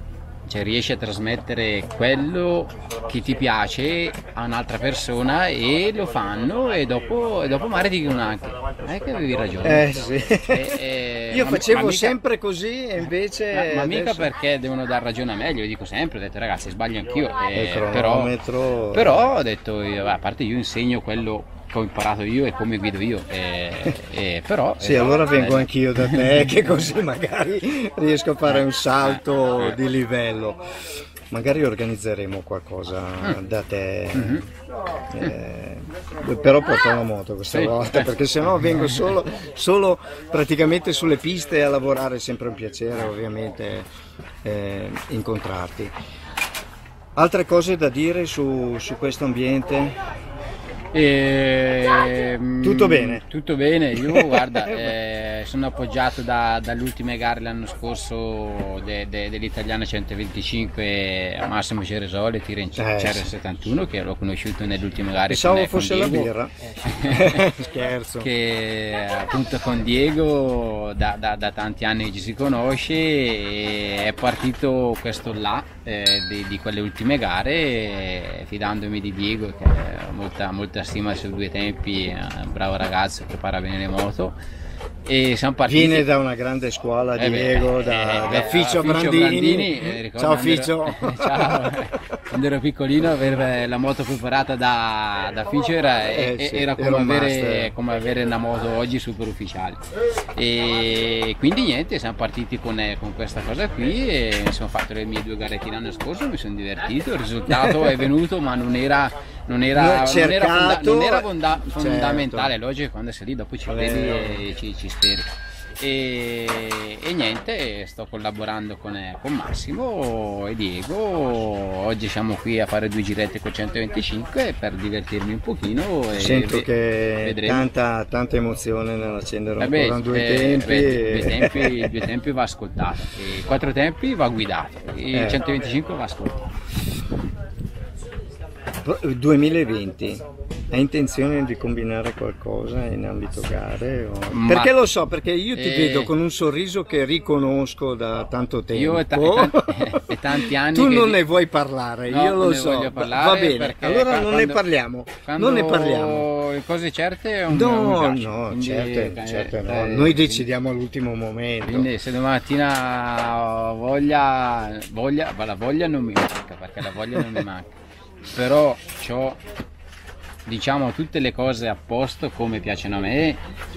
cioè, riesci a trasmettere quello che ti piace a un'altra persona e lo fanno e dopo, e dopo magari dicono anche è che avevi ragione Eh, sì. E- e- Io ma- facevo ma mica- sempre così e invece... ma, ma mica adesso- perché devono dar ragione a me, glielo dico sempre, ho detto ragazzi sbaglio anch'io, eh, Il però, però ho detto, io, a parte io insegno quello che ho imparato io e come guido io, e, e però... <laughs> Sì, eh, allora vengo eh, anch'io da te <laughs> che così magari riesco a fare un salto di livello. Magari organizzeremo qualcosa Mm. da te. Mhm. Eh, però porto una moto questa Sì. volta <laughs> perché sennò vengo solo, solo praticamente sulle piste a lavorare, è sempre un piacere ovviamente eh, incontrarti. Altre cose da dire su, su questo ambiente? Ehm, Tutto bene? Tutto bene, io guarda, <laughs> eh, sono appoggiato da- dalle ultime gare l'anno scorso de- de- dell'Italiana 125 a Massimo Ceresoli, tira in Eh, CR71 che l'ho conosciuto nelle ultime gare. Pensavo con- con fosse la Diego. birra. <laughs> Scherzo. che appunto con Diego da, da- da tanti anni che ci si conosce e è partito questo là eh, di, di quelle ultime gare eh, fidandomi di Diego che ho molta, molta stima sui due tempi, è un bravo ragazzo, prepara bene le moto e siamo partiti Viene da una grande scuola Eh beh, Diego, eh, da, eh, da beh, Ficio Ficio Brandini. eh, Ciao quando ero- Ficio. <laughs> Ciao. quando ero piccolino avere la moto preparata da, da Ficio era, Eh, sì, era come, avere, come avere una moto oggi super ufficiale e quindi niente siamo partiti con, eh, con questa cosa qui e mi sono fatto le mie due garettine l'anno scorso mi sono divertito il risultato è venuto ma non era non era, è non era, fonda- cercato, non era fonda- certo. fondamentale logico che quando sei lì dopo ci vedi e ci, ci speri e, e niente, sto collaborando con, eh, con, Massimo e Diego. Oggi siamo qui a fare due girette con 125 per divertirmi un pochino. Sento ve- che tanta, tanta, emozione nell'accendere Vabbè, ancora due eh, tempi. Beh, due, tempi due tempi va ascoltato, i quattro tempi va guidato, i eh. 125 va ascoltato. 2020 hai intenzione di combinare qualcosa in ambito gare? O... Perché lo so, perché io ti eh... vedo con un sorriso che riconosco da tanto tempo. Io e, ta- <laughs> e, tanti, anni. tu non di... ne vuoi parlare, no, io lo so. Va bene, allora non quando, ne parliamo. Non ne parliamo. Cose certe un No, un no, quindi, certe, certe eh, no. Noi decidiamo all'ultimo momento. Quindi se domattina ho voglia, voglia, la voglia non mi manca, perché la voglia non mi manca. Però ho diciamo tutte le cose a posto come piacciono a me,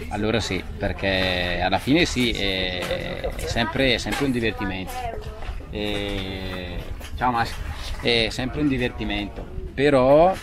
allora sì, perché alla fine sì, è, sempre, è sempre, un divertimento. Ciao Massimo, è sempre un divertimento, però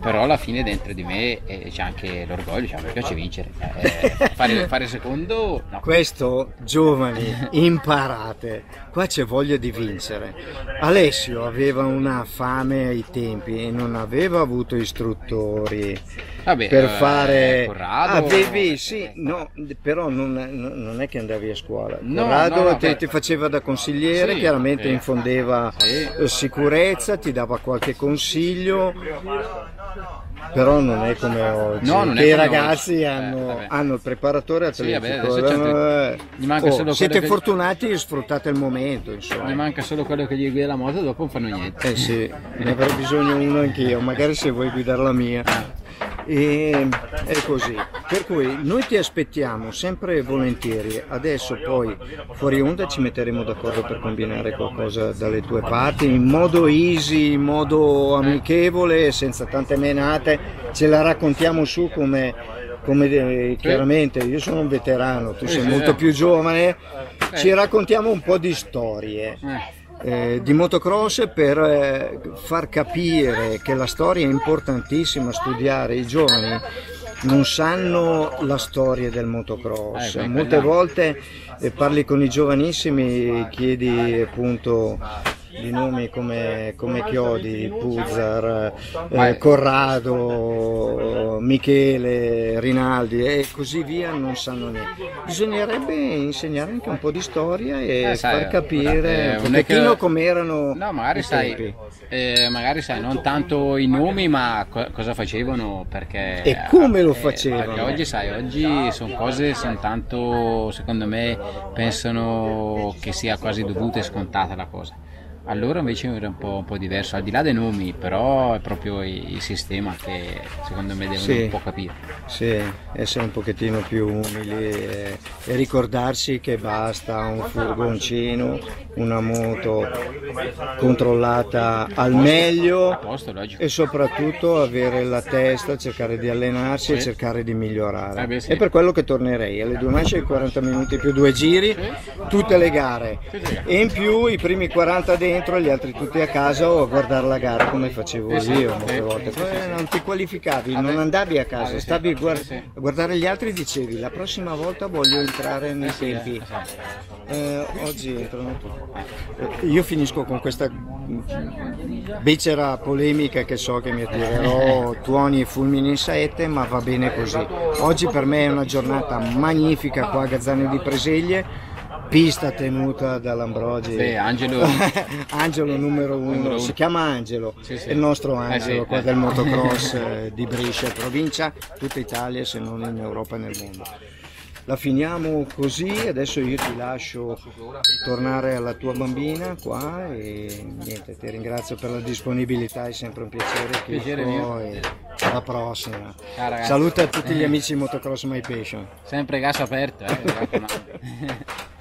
però alla fine dentro di me eh, c'è anche l'orgoglio, cioè, mi piace vincere. Eh, fare, <laughs> fare, secondo, no. Questo, giovani, imparate, qua c'è voglia di vincere. Alessio aveva una fame ai tempi e non aveva avuto istruttori Vabbè, per eh, fare... Corrado, Avevi, sì, no, però non, non, è che andavi a scuola. No, Corrado no, no, ti, ti, faceva da consigliere, sì, chiaramente infondeva sì. sicurezza, ti dava qualche consiglio però non è come oggi no, che i ragazzi hanno, eh, hanno, il preparatore atletico sì, vabbè, certo. oh, siete fortunati e sfruttate il momento insomma. mi manca solo quello che gli guida la moto dopo non fanno niente eh sì ne avrei bisogno uno anch'io magari se vuoi guidare la mia e è così. Per cui noi ti aspettiamo sempre volentieri. Adesso poi fuori onda ci metteremo d'accordo per combinare qualcosa dalle tue parti in modo easy in modo amichevole senza tante menate. Ce la raccontiamo su come, come eh, chiaramente. Io sono un veterano tu sei molto più giovane. Ci raccontiamo un po' di storie eh, di motocross per eh, far capire che la storia è importantissima studiare i giovani non sanno la storia del motocross. Eh, molte volte eh, parli con i giovanissimi chiedi appunto di nomi come, come Chiodi, Puzzar, eh, Corrado, Michele, Rinaldi e così via non sanno niente. Bisognerebbe insegnare anche un po' di storia e Eh, sai, far capire eh, un pochettino che- come erano No, magari i sai, tempi. eh, magari sai, non tanto i nomi, ma co- cosa facevano perché... E come lo eh, facevano? perché oggi sai, oggi sono cose, sono tanto, secondo me, pensano che sia quasi dovuta e scontata la cosa. Allora invece era un po', un po' diverso, al di là dei nomi, però è proprio il, sistema che secondo me devono Sì. un po' capire. Sì, essere un pochettino più umili e, e ricordarsi che basta un furgoncino, una moto controllata al meglio posto, e soprattutto avere la testa, cercare di allenarsi e Sì. cercare di migliorare. Eh beh, sì. E per quello che tornerei alle due manche 40 minuti più due giri, tutte le gare. E in più i primi 40 dentro e gli altri tutti a casa o a guardare la gara come facevo Eh io molte volte. Poi non ti qualificavi, Ah, non andavi a Ah, casa, sì. stavi a guardare gli altri e dicevi la prossima volta voglio entrare nei Eh sì, tempi. eh. Eh, oggi entrano tutti. Eh, Io finisco con questa becera polemica che so che mi attirerò <laughs> tuoni e fulmini in saette, ma va bene così. Oggi per me è una giornata magnifica qua a Gazzano di Preseglie, pista tenuta dall'Ambrogi. Beh, Angelo, <laughs> Angelo numero uno, Numero uno. si chiama Angelo, Sì, sì. è il nostro Eh, Angelo sì, qua eh. del motocross <laughs> eh, di Brescia provincia, tutta Italia se non in Europa e nel mondo. La finiamo così, adesso io ti lascio tornare alla tua bambina qua e niente, ti ringrazio per la disponibilità, è sempre un piacere, Piacere mio. e alla prossima. Ragazzi. Saluta a tutti gli amici di Motocross My Passion. sempre gas aperto, eh, <laughs>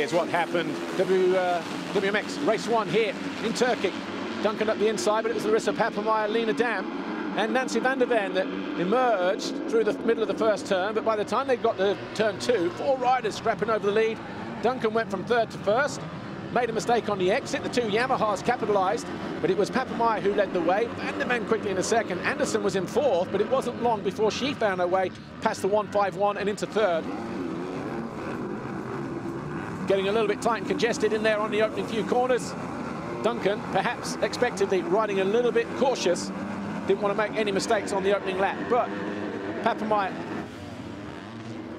Here's what happened. W, uh, WMX race one here in Turkey. Duncan up the inside, but it was Larissa Papameyer, Lena Dam, and Nancy van der Ven that emerged through the middle of the first turn. But by the time they got to turn two, four riders scrapping over the lead. Duncan went from third to first, made a mistake on the exit. The two Yamahas capitalized, but it was Papameyer who led the way. Van der Ven quickly in a second. Anderson was in fourth, but it wasn't long before she found her way past the 151 and into third getting a little bit tight and congested in there on the opening few corners. Duncan, perhaps expectedly, riding a little bit cautious. Didn't want to make any mistakes on the opening lap, but Papameyer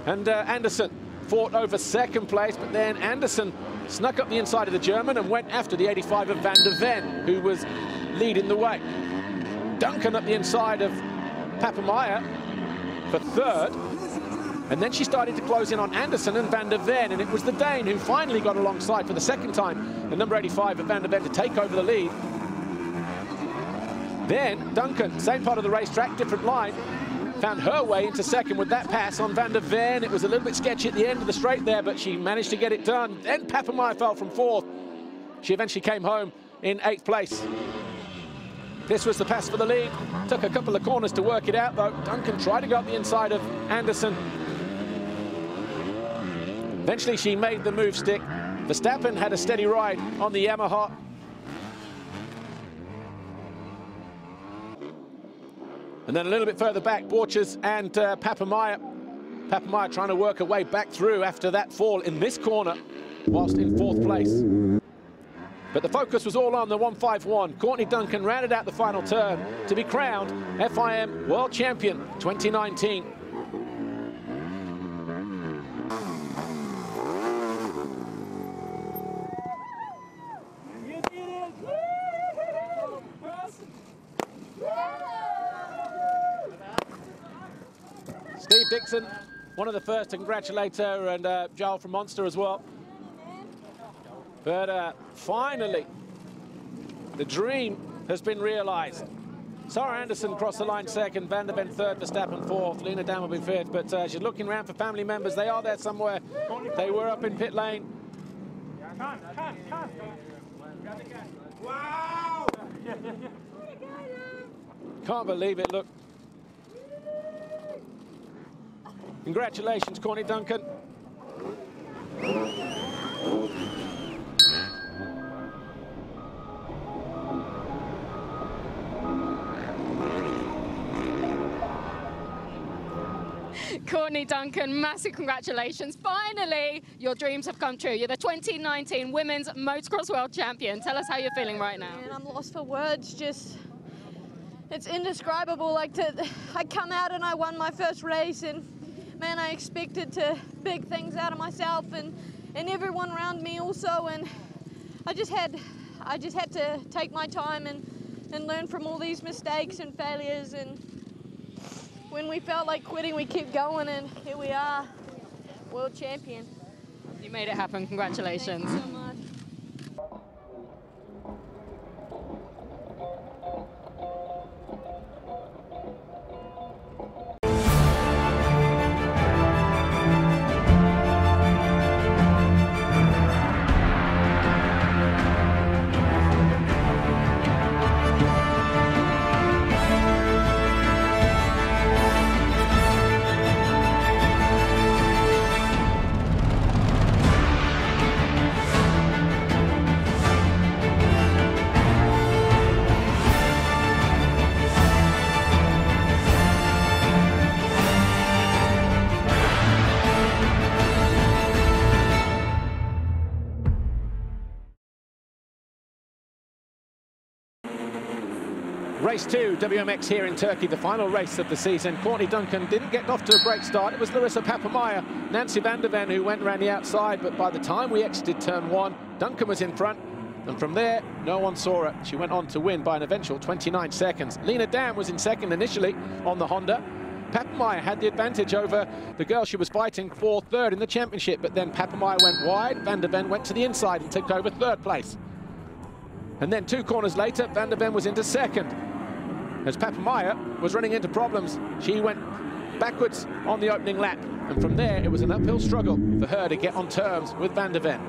and uh, Anderson fought over second place, but then Anderson snuck up the inside of the German and went after the 85 of Van der Ven, who was leading the way. Duncan up the inside of Papameyer for third, and then she started to close in on Anderson and Van der Ven, and it was the Dane who finally got alongside for the second time, the number 85 of Van der Ven to take over the lead. Then Duncan, same part of the racetrack, different line, found her way into second with that pass on Van der Ven. It was a little bit sketchy at the end of the straight there, but she managed to get it done. Then Papameyer fell from fourth. She eventually came home in eighth place. This was the pass for the lead. Took a couple of corners to work it out, though. Duncan tried to go up the inside of Anderson, Eventually, she made the move stick. Verstappen had a steady ride on the Yamaha. And then a little bit further back, Borchers and uh, Papameyer. Papameyer trying to work her way back through after that fall in this corner, whilst in fourth place. But the focus was all on the 151. Courtney Duncan rounded out the final turn to be crowned FIM World Champion 2019. Dixon, one of the first to congratulate her, and uh, Joel from Monster as well. But uh, finally, the dream has been realised. Sarah Anderson crossed the line second, Van der Ven third, Verstappen fourth, Lena Dam will be fifth, but uh, she's looking around for family members. They are there somewhere. They were up in pit lane. Wow! Can't believe it, look. Congratulations, Corny Duncan. Courtney Duncan, massive congratulations. Finally, your dreams have come true. You're the 2019 Women's Motocross World Champion. Tell us how you're feeling right now. And I'm lost for words. Just, it's indescribable. Like to, I come out and I won my first race, and man, I expected to big things out of myself and and everyone around me also. And I just had, I just had to take my time and and learn from all these mistakes and failures. And when we felt like quitting, we kept going, and here we are, world champion. You made it happen. Congratulations. Race two, WMX here in Turkey, the final race of the season. Courtney Duncan didn't get off to a great start. It was Larissa Papameyer, Nancy van der Ven who went around the outside, but by the time we exited turn one, Duncan was in front. And from there, no one saw her. She went on to win by an eventual 29 seconds. Lena Dam was in second initially on the Honda. Papameyer had the advantage over the girl she was fighting for third in the championship, but then Papameyer went wide, Van der Ven went to the inside and took over third place. And then two corners later, Van der Ven was into second. As Papameyer was running into problems, she went backwards on the opening lap. And from there, it was an uphill struggle for her to get on terms with Van der Ven.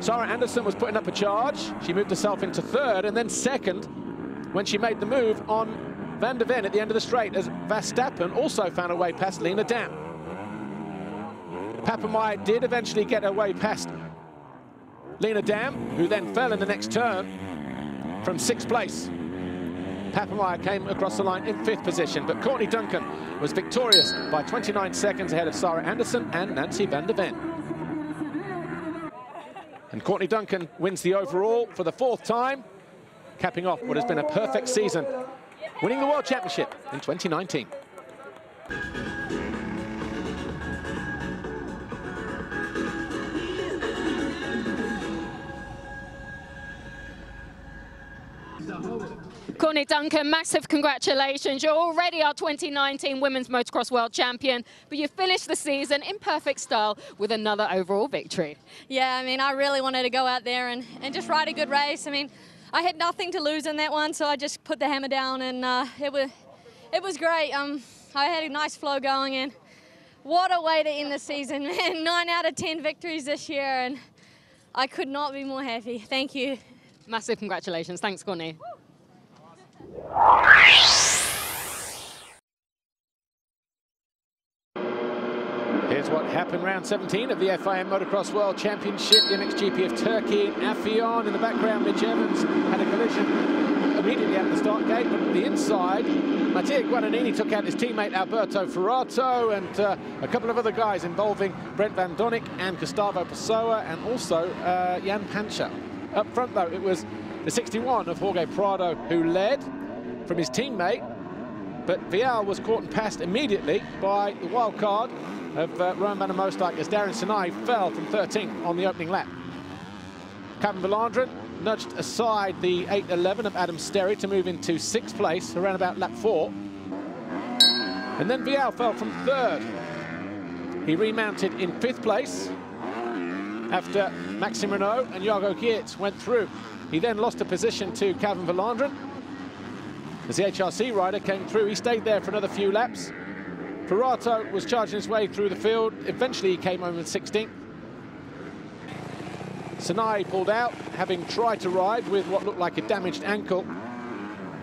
Sarah Anderson was putting up a charge. She moved herself into third and then second when she made the move on Van der Ven at the end of the straight as Verstappen also found a way past Lena Dam. Papenmeyer did eventually get her way past Lena Dam, who then fell in the next turn from sixth place. Papenmeyer came across the line in fifth position, but Courtney Duncan was victorious by 29 seconds ahead of Sarah Anderson and Nancy van der Ven. And Courtney Duncan wins the overall for the fourth time, capping off what has been a perfect season, winning the World Championship in 2019. Courtney Duncan, massive congratulations. You're already our 2019 Women's Motocross World Champion, but you finished the season in perfect style with another overall victory. Yeah, I mean, I really wanted to go out there and, and just ride a good race. I mean, I had nothing to lose in that one, so I just put the hammer down, and uh, it was it was great. Um, I had a nice flow going, and what a way to end the season, <laughs> man! Nine out of ten victories this year, and I could not be more happy. Thank you. Massive congratulations. Thanks, Courtney. Here's what happened round 17 of the FIM Motocross World Championship. The MXGP of Turkey, Affion in the background. Mitch Evans had a collision immediately at the start gate, but at the inside, Mattia Guadagnini took out his teammate Alberto Ferrato and uh, a couple of other guys involving Brent Van Donnick and Gustavo Pessoa and also uh, Jan Pancha. Up front, though, it was the 61 of Jorge Prado who led from his teammate, but Vial was caught and passed immediately by the wild card of uh, Rowan van Moosdijk as Darren Sinai fell from 13th on the opening lap. Captain Valandren nudged aside the 8.11 of Adam Sterry to move into sixth place around about lap four. And then Vial fell from third. He remounted in fifth place after Maxime Renault and Jago Geerts went through. He then lost a position to Calvin Valandren. As the HRC rider came through, he stayed there for another few laps. Ferrato was charging his way through the field. Eventually, he came home in 16th. Sinai pulled out, having tried to ride with what looked like a damaged ankle.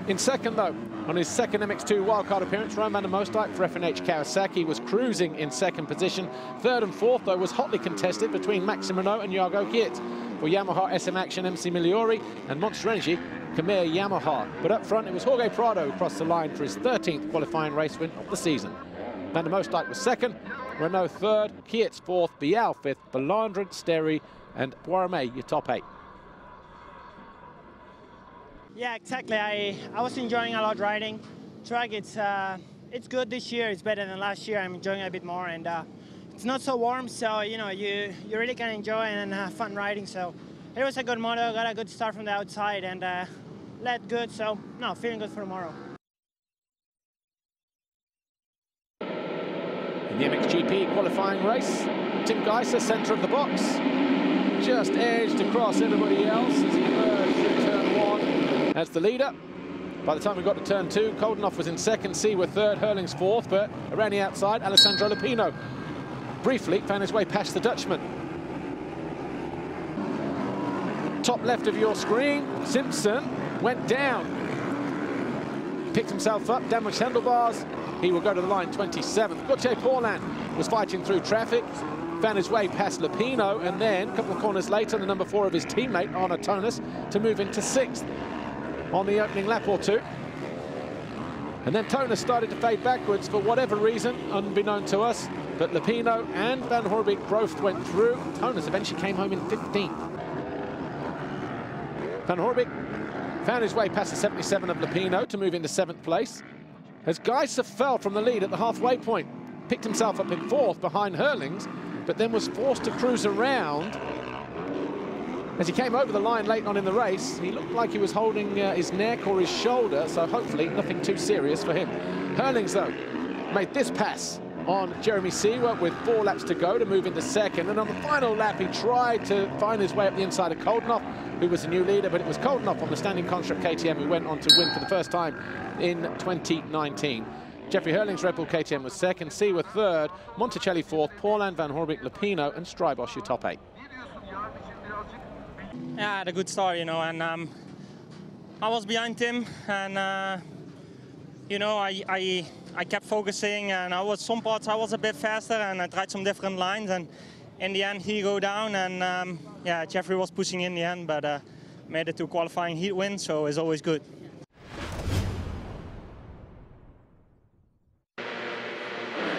In second, though, on his second MX2 wildcard appearance, Rowan van for FNH Kawasaki was cruising in second position. Third and fourth, though, was hotly contested between Maxime Renault and Yago Geert. For Yamaha SM Action MC Miliori and Monster Energy, Khmer Yamaha. But up front, it was Jorge Prado who crossed the line for his 13th qualifying race win of the season. Van der Moosdijk was second, Renault third, Geerts fourth, Bial fifth, Balandren, Sterry, and Boirame, your top eight. Yeah, exactly. I, I was enjoying a lot riding. Track, it's uh, it's good this year. It's better than last year. I'm enjoying a bit more, and uh, it's not so warm, so you know you you really can enjoy and have fun riding. So it was a good moto. Got a good start from the outside and uh, led good. So no, feeling good for tomorrow. In the MXGP qualifying race, Tim Geiser, centre of the box, just edged across everybody else as he emerged one as the leader. By the time we got to turn two, Koldenoff was in second, C were third, Hurling's fourth, but around the outside, Alessandro Lupino briefly found his way past the Dutchman. Top left of your screen, Simpson went down, picked himself up, damaged handlebars, he will go to the line 27th. Gauthier Paulin was fighting through traffic, found his way past Lupino, and then a couple of corners later, the number four of his teammate, Arna to move into sixth on the opening lap or two. And then Tonus started to fade backwards for whatever reason, unbeknown to us, but Lapino and Van Horbeek both went through. Tonus eventually came home in 15th. Van Horbeek found his way past the 77 of Lapino to move into seventh place. As Geiser fell from the lead at the halfway point, picked himself up in fourth behind Hurlings, but then was forced to cruise around. As he came over the line late on in the race, he looked like he was holding uh, his neck or his shoulder, so hopefully nothing too serious for him. Hurlings, though, made this pass on Jeremy Seawer with four laps to go to move into second. And on the final lap, he tried to find his way up the inside of Koldenoff, who was the new leader, but it was Koldenoff on the standing construct KTM who went on to win for the first time in 2019. Jeffrey Hurling's Red Bull KTM was second, Seewer third, Monticelli fourth, Paulan, Van Horbik, Lupino, and Strijbosch your top eight. Yeah, I had a good start, you know, and um, I was behind him, and uh, you know, I, I I kept focusing, and I was some parts I was a bit faster, and I tried some different lines, and in the end he go down, and um, yeah, Jeffrey was pushing in the end, but uh, made it to qualifying heat win, so it's always good.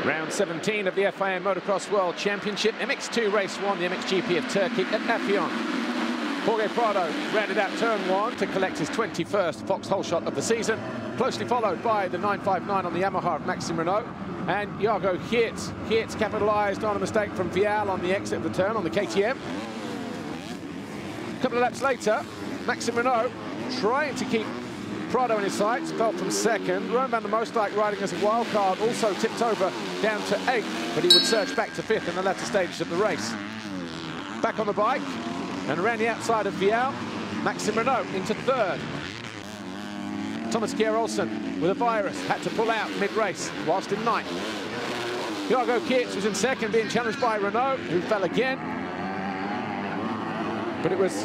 Round 17 of the FIA Motocross World Championship, MX2 Race 1, the MXGP of Turkey at Afyon. Jorge Prado rounded out turn one to collect his 21st Fox shot of the season, closely followed by the 959 on the Yamaha of Maxime Renaux and Jago Geerts. Geerts capitalised on a mistake from Vial on the exit of the turn on the KTM. A couple of laps later, Maxime Renaux trying to keep Prado in his sights, fell from second. Roman van der Moosdijk riding as a wild card also tipped over down to eighth, but he would surge back to fifth in the latter stages of the race. Back on the bike and around the outside of Vial, Maxime Renaux into third. Thomas Kjær Olsen with a virus had to pull out mid-race whilst in ninth. Jago Geerts was in second being challenged by Renaux who fell again. But it was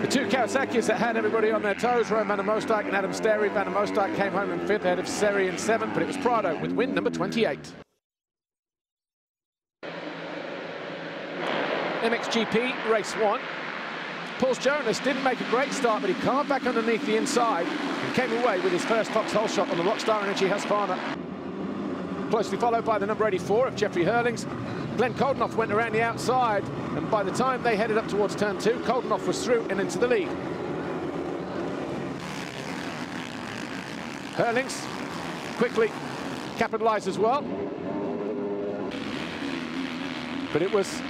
the two Kawasaki's that had everybody on their toes, Roman van and Adam Sterry. Van der came home in fifth ahead of Seri in seventh, but it was Prado with win number 28. MXGP race one. Pauls Jonas didn't make a great start, but he carved back underneath the inside and came away with his first Fox hole shot on the Rockstar Energy Husqvarna. Closely followed by the number 84 of Jeffrey Hurlings. Glenn Koldenoff went around the outside, and by the time they headed up towards turn two, Koldenoff was through and into the lead. Hurlings quickly capitalised as well. But it was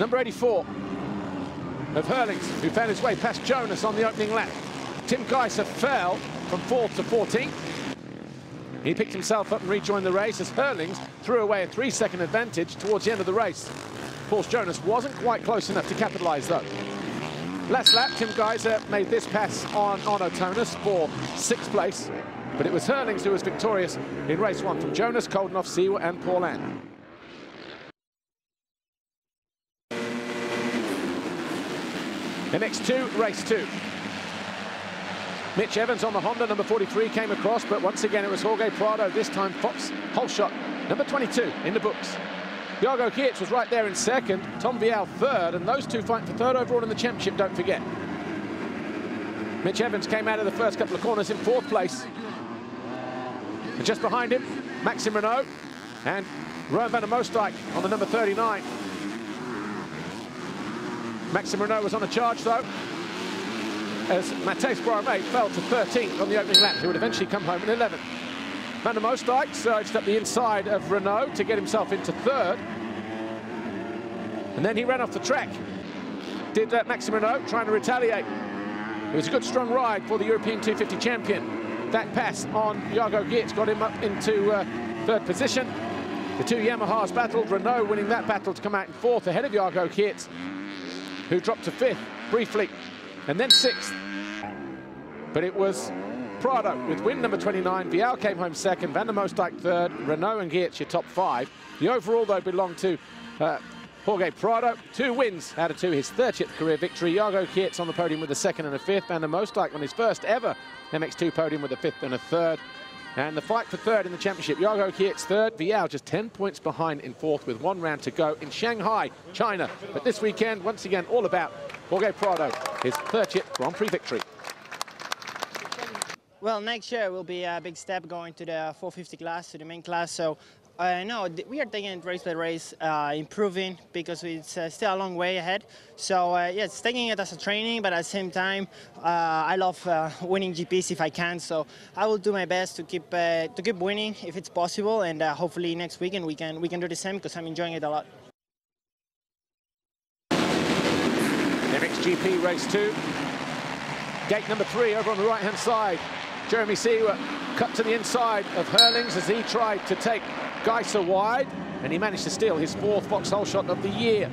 number 84 of Hurlings, who found his way past Jonas on the opening lap. Tim Geiser fell from fourth to 14th. He picked himself up and rejoined the race as Hurlings threw away a three-second advantage towards the end of the race. Pauls Jonas wasn't quite close enough to capitalise, though. Last lap, Tim Geiser uh, made this pass on Arno Tonus for sixth place, but it was Hurlings who was victorious in race one from Jonas, Koldenoff, Seewer and Paulan. MX2, race two. Mitch Evans on the Honda, number 43, came across, but once again it was Jorge Prado, this time Fox hole shot, number 22 in the books. Jago Geerts was right there in second, Tom Vial third, and those two fighting for third overall in the championship, don't forget. Mitch Evans came out of the first couple of corners in fourth place. And just behind him, Maxime Renaux and Rowan van der on the number 39. Maxime Renault was on a charge, though, as Matthijs Broermee fell to 13th on the opening lap. He would eventually come home in 11th. Van der Moosdijk surged up the inside of Renault to get himself into third. And then he ran off the track. Did uh, Maxime Renault trying to retaliate. It was a good, strong ride for the European 250 champion. That pass on Jago Geerts got him up into uh, third position. The two Yamahas battled, Renault winning that battle to come out in fourth ahead of Jago Geerts, who dropped to fifth briefly and then sixth. But it was Prado with win number 29. Vial came home second, Van der third, Renault and Geerts your top five. The overall, though, belonged to uh, Jorge Prado. Two wins out of two, his 30th career victory. Jago Geerts on the podium with a second and a fifth. Van der Moosdijk on his first ever MX2 podium with a fifth and a third. And the fight for third in the championship, Yago Geerts third, Vial just 10 points behind in fourth with one round to go in Shanghai, China. But this weekend, once again, all about Jorge Prado, his 30th Grand Prix victory. Well, next year will be a big step going to the 450 class, to the main class. So uh, no, we are taking it race by race, uh, improving because it's uh, still a long way ahead. So uh, it's taking it as a training, but at the same time, uh, I love uh, winning GPs if I can. So I will do my best to keep to keep winning if it's possible, and hopefully next weekend we can we can do the same because I'm enjoying it a lot. MXGP race two. Gate number three over on the right-hand side. Jeremy Seewer cut to the inside of Hurlings as he tried to take Gajser wide, and he managed to steal his fourth Vauxhall shot of the year.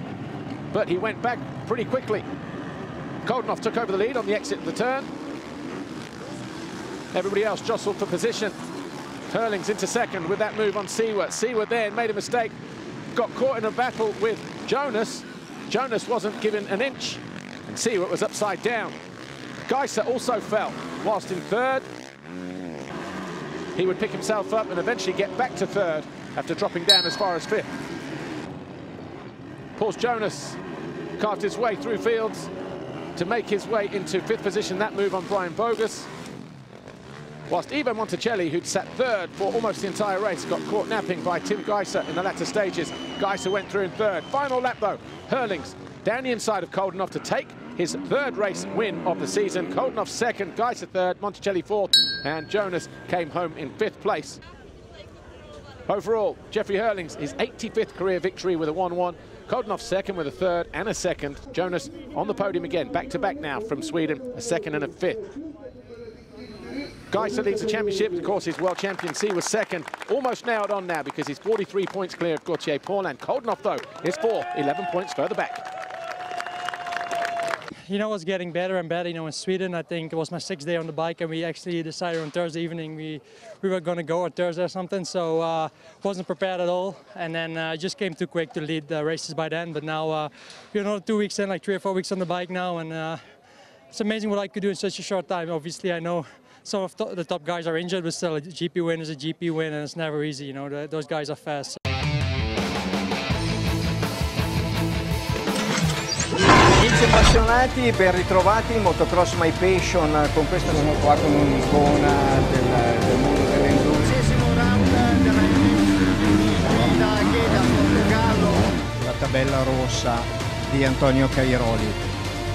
But he went back pretty quickly. Koldenoff took over the lead on the exit of the turn. Everybody else jostled for position Hurlings into second with that move on Seaward. Seaward then made a mistake, got caught in a battle with Jonas. Jonas wasn't given an inch, and Seaward was upside down. Geiser also fell, whilst in third, he would pick himself up and eventually get back to third after dropping down as far as fifth. Paul Jonas carved his way through fields to make his way into fifth position. That move on Brian Bogus. Whilst Ivo Monticelli, who'd sat third for almost the entire race, got caught napping by Tim Geiser in the latter stages. Geiser went through in third. Final lap, though, Hurlings down the inside of Koldenhoff to take his third race win of the season. Koldenhoff second, Geiser third, Monticelli fourth, and Jonas came home in fifth place. Overall, Jeffrey Hurlings, his 85th career victory with a 1-1. Koldenhoff second with a third and a second. Jonas on the podium again, back-to-back -back now from Sweden, a second and a fifth. Geiser leads the championship. Of course, his world champion C was second. Almost nailed on now because he's 43 points clear of Gauthier Paulin. Koldenhoff, though, is four, 11 points further back you know, it was getting better and better. You know, in Sweden, I think it was my sixth day on the bike, and we actually decided on Thursday evening we we were going to go on Thursday or something. So uh, wasn't prepared at all, and then uh, just came too quick to lead the races by then. But now uh, we're another two weeks in, like three or four weeks on the bike now, and uh, it's amazing what I could do in such a short time. Obviously, I know some of the top guys are injured, but still a GP win is a GP win, and it's never easy. You know, the, those guys are fast. Amici appassionati, ben ritrovati in Motocross My Passion con questa sono qua con un'icona del, del mondo Portogallo. La tabella rossa di Antonio Cairoli.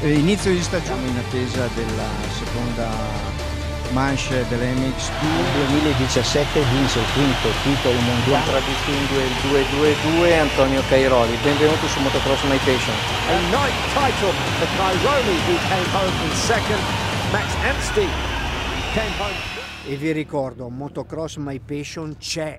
Inizio di stagione in attesa della seconda manche dell'MX2 2017 vince il quinto titolo mondiale. Contraddistingue il 2-2-2 Antonio Cairoli. Benvenuto su Motocross My Passion a ninth title for Cairoli who came home in second. Max Anstey came home. E vi ricordo Motocross My Passion c'è